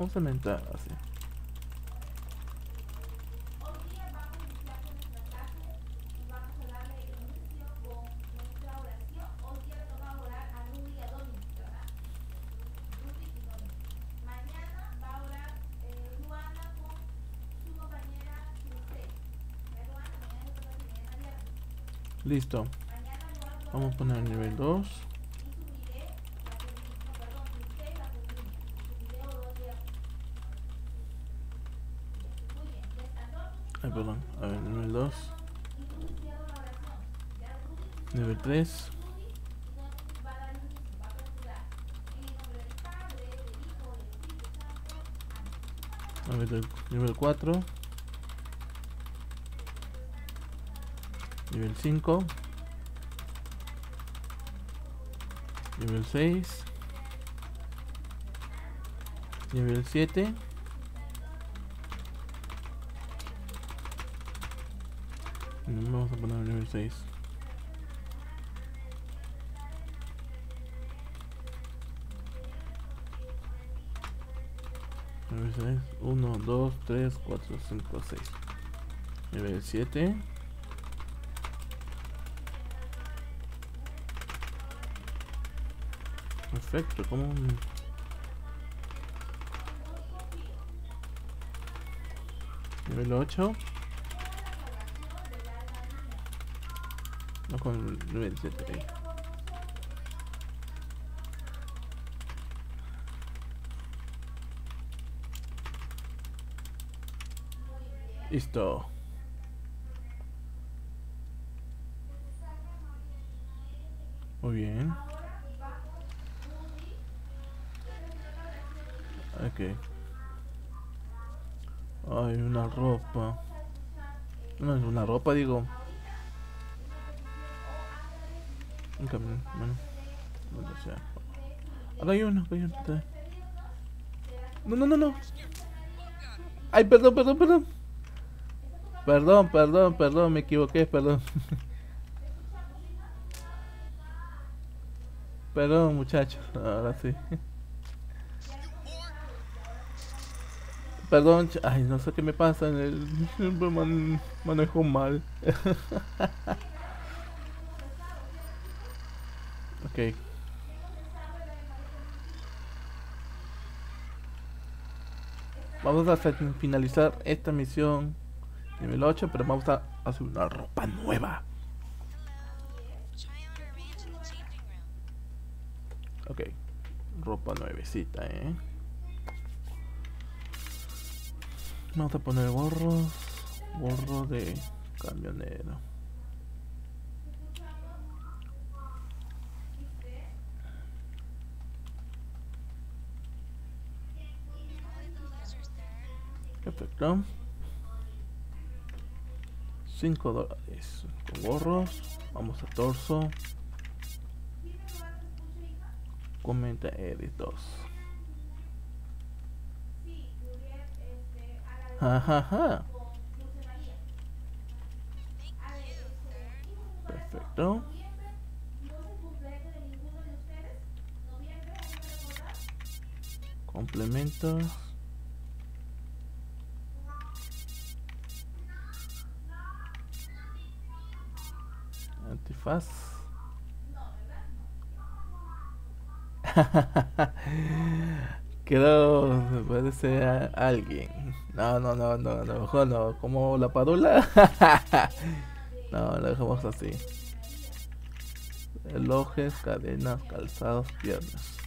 a tu compañera Mariana. Listo. Vamos a poner nivel 2. 3 nivel 4 nivel 5 nivel 6 nivel 7 vamos a poner nivel 6 Nivel 6. 1, 2, 3, 4, 5, 6. Nivel 7. Perfecto, como un... Nivel 8. No con el nivel 7 ahí. Listo. Muy bien. Ok. Ay, una ropa. No es una ropa, digo. Un camión, bueno. Donde sea. Acá hay uno, hay uno. No, no, no, no. Ay, perdón, perdón, perdón. Perdón, perdón, perdón, me equivoqué, perdón. Perdón, muchachos, ahora sí. Perdón, ay, no sé qué me pasa, en el, manejo mal. *laughs* ok. Vamos a fin- finalizar esta misión nivel 8, pero vamos a hacer una ropa nueva. Ok, ropa nuevecita, eh. Vamos a poner gorros, gorro de camionero. Perfecto. 5 dólares con gorros. Vamos a torso. Comenta Edit 2. Sí, Juliet, a la Jajaja. Perfecto. noviembre, Antifaz. *laughs* Quiero puede ser a- alguien. No, no, no, no, no, mejor no. Como la padula. *laughs* no, lo dejamos así. Relojes, cadenas, calzados, piernas.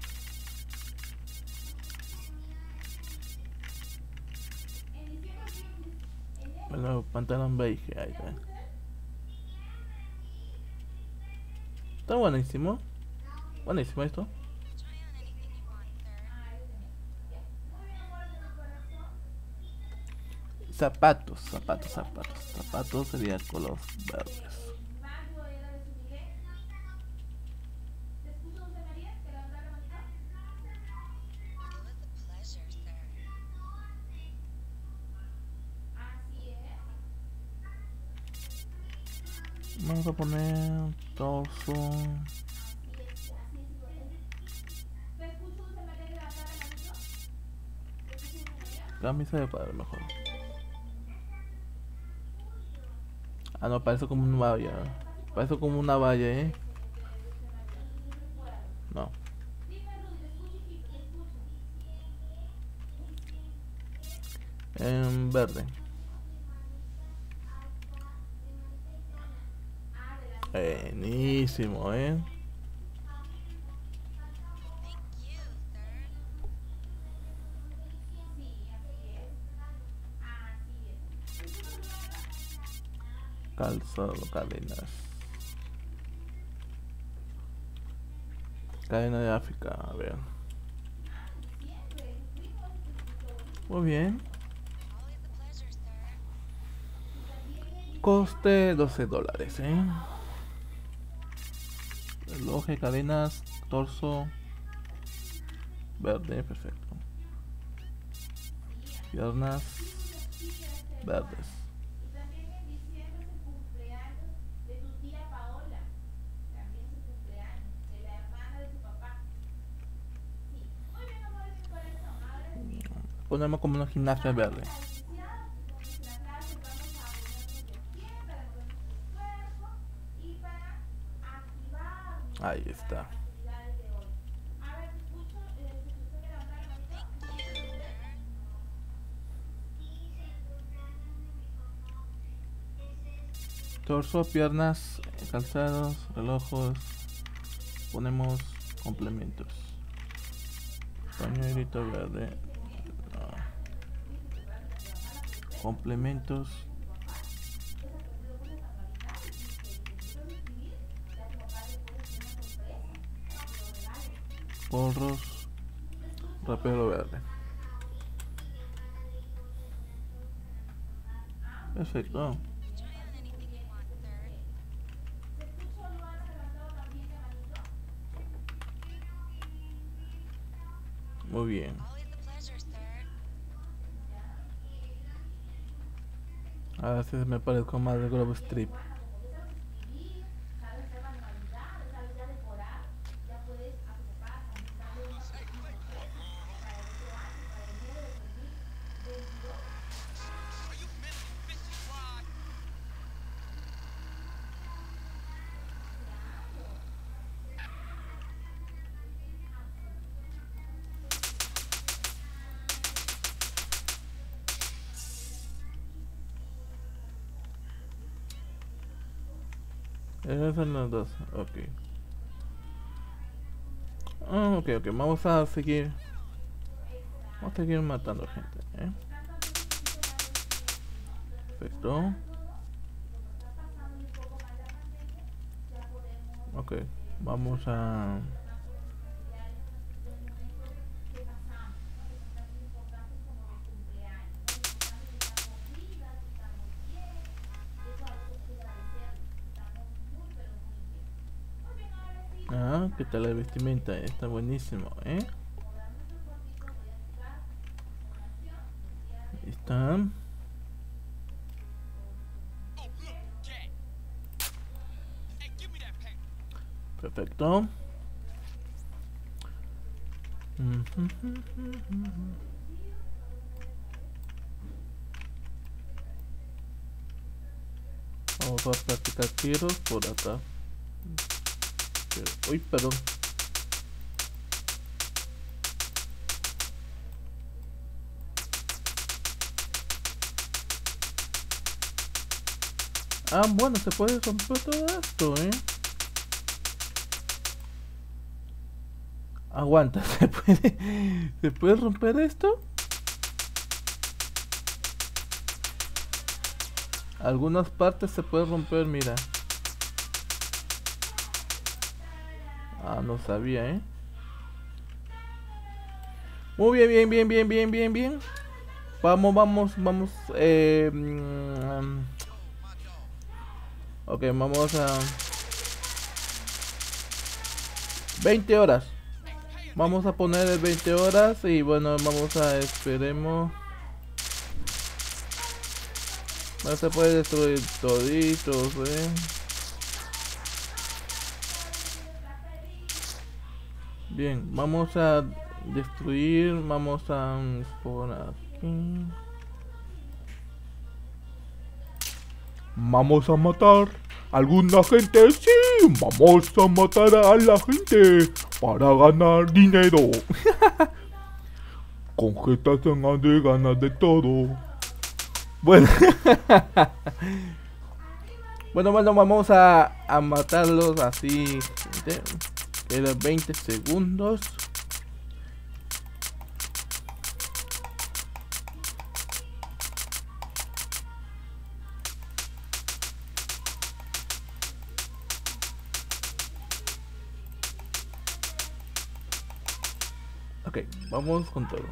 Bueno, pantalón beige, ahí está. Está buenísimo. Buenísimo esto. Zapatos, zapatos, zapatos. Zapatos sería color verdes. Vamos a poner torso. Así es, así es. ¿Te escucho, Dulce María, que levanta la manito? ¿Te escucho, Dulce María? Camisa de padre mejor. Ah, no, parece como una valla. Parece como una valla, ¿eh? No. En verde. Así es. Calzado, cadenas. Cadena de África, a ver. Muy bien. Coste 12 dólares, ¿eh? Reloj, cadenas, torso. Verde, perfecto. Piernas. Verdes. Y también en diciembre es you, third. Torso, piernas, calzados, relojos. Ponemos complementos. Pañuelito verde. Complementos. Porros. Rapero verde. Perfecto. Muy bien. Ahora sí me parezco más de Grove Strip. Son las dos. Ok. Ah, ok, ok. Vamos a seguir. Vamos a seguir matando gente. ¿eh? Perfecto. Ok. Vamos a. Ah, ¿qué tal la vestimenta? Está buenísimo, ¿eh? Está. Perfecto. Vamos a practicar tiros por acá. Uy, perdón. Ah, bueno, se puede romper todo esto, ¿eh? Aguanta, *laughs* ¿se puede, ¿se puede romper esto? Algunas partes se puede romper, mira. Ah, no sabía, ¿eh? Muy bien, bien, bien, bien, bien, bien, bien. Vamos, vamos, vamos. Eh, mm, ok, vamos a... 20 horas. Vamos a poner 20 horas y bueno, vamos a esperemos. No se puede destruir toditos, eh. Bien, vamos a destruir, vamos a por aquí. Vamos a matar a alguna gente, sí, vamos a matar a la gente para ganar dinero. *laughs* Con San Andreas ganas de todo. Bueno. *laughs* bueno, bueno, vamos a, a matarlos así. Gente. Quedan 20 segundos. Ok, vamos con todo.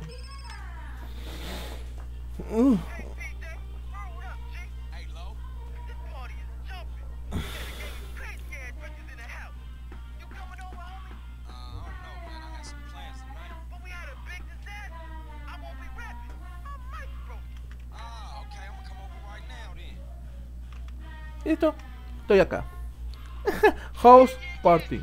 Estoy acá. House Party.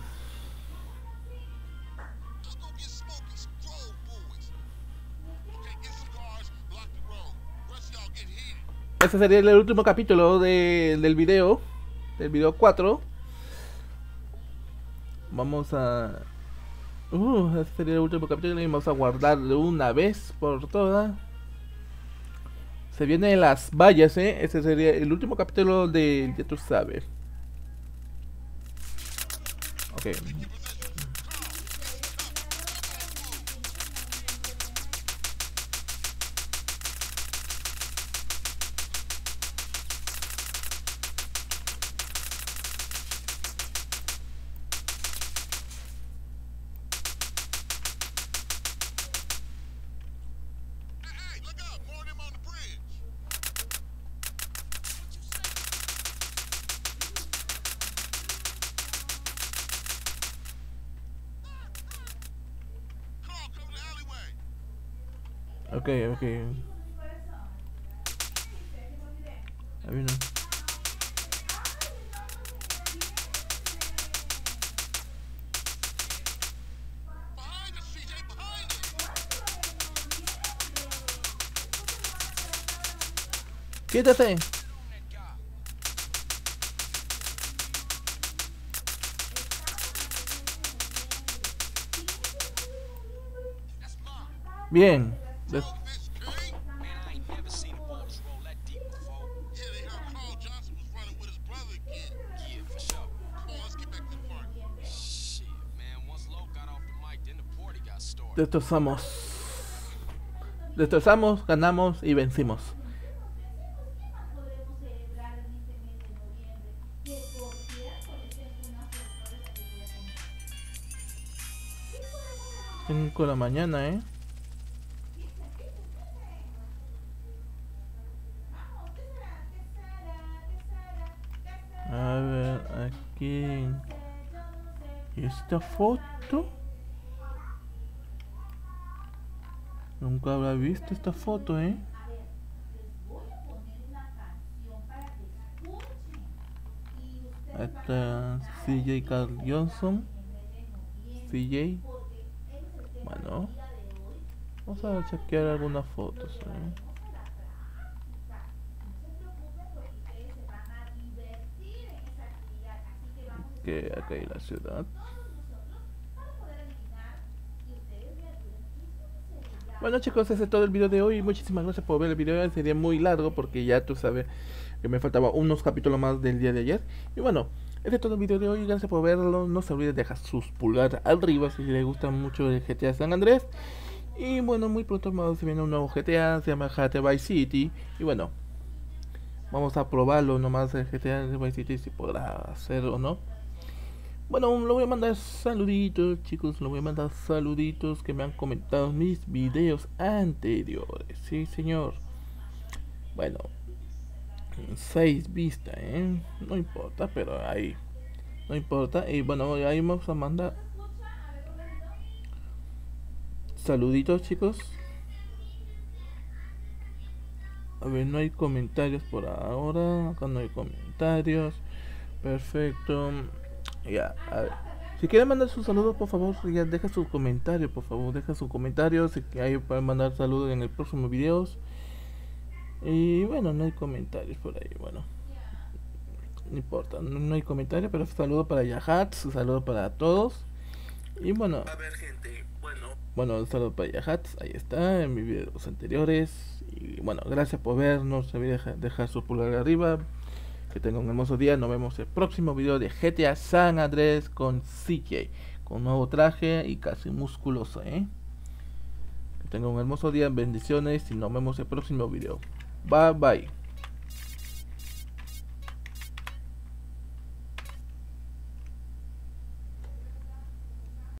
este sería el último capítulo de- del video. Del video 4. Vamos a... Uh, este sería el último capítulo y vamos a guardarlo una vez por todas. Se vienen las vallas, eh. Este sería el último capítulo de Ya tú sabes. Ok. Got started. Destrozamos. Destrozamos, ganamos y vencimos. 5 de la mañana, eh. A ver, aquí. ¿Y esta foto? Nunca habrá visto esta foto, eh. Les voy a poner una canción para que escuchen Está CJ Carl Johnson. CJ. Vamos a chequear algunas fotos. ¿eh? Que acá hay la ciudad. Bueno chicos, ese es todo el video de hoy. Muchísimas gracias por ver el video. Sería muy largo porque ya tú sabes que me faltaba unos capítulos más del día de ayer. Y bueno, ese es todo el video de hoy. Gracias por verlo. No se olviden de dejar sus pulgares arriba si les gusta mucho el GTA San Andrés. Y bueno, muy pronto se viene un nuevo GTA. Se llama GTA Vice City. Y bueno, vamos a probarlo nomás el GTA Vice City si podrá hacer o no. Bueno, lo voy a mandar saluditos, chicos. Lo voy a mandar saluditos que me han comentado mis videos anteriores. Sí, señor. Bueno, 6 vistas, ¿eh? No importa, pero ahí. No importa. Y bueno, ahí vamos a mandar saluditos, chicos. A ver, no hay comentarios por ahora. Acá no hay comentarios. Perfecto. Ya. Si quieren mandar sus saludos, por favor, ya deja su comentario, por favor, deja su comentario. Si hay para mandar saludos en el próximo video. Y bueno, no hay comentarios por ahí, bueno. No importa, no, hay comentarios, pero saludo para Yahat, saludo para todos. Y bueno, bueno, un saludo para Yahat, ahí está, en mis videos anteriores. Y bueno, gracias por ver, no se dejar, dejar su pulgar arriba. Que tengan un hermoso día, nos vemos el próximo video de GTA San Andrés con CJ. Con nuevo traje y casi musculoso, ¿eh? Que tengan un hermoso día, bendiciones y nos vemos el próximo video. Bye bye.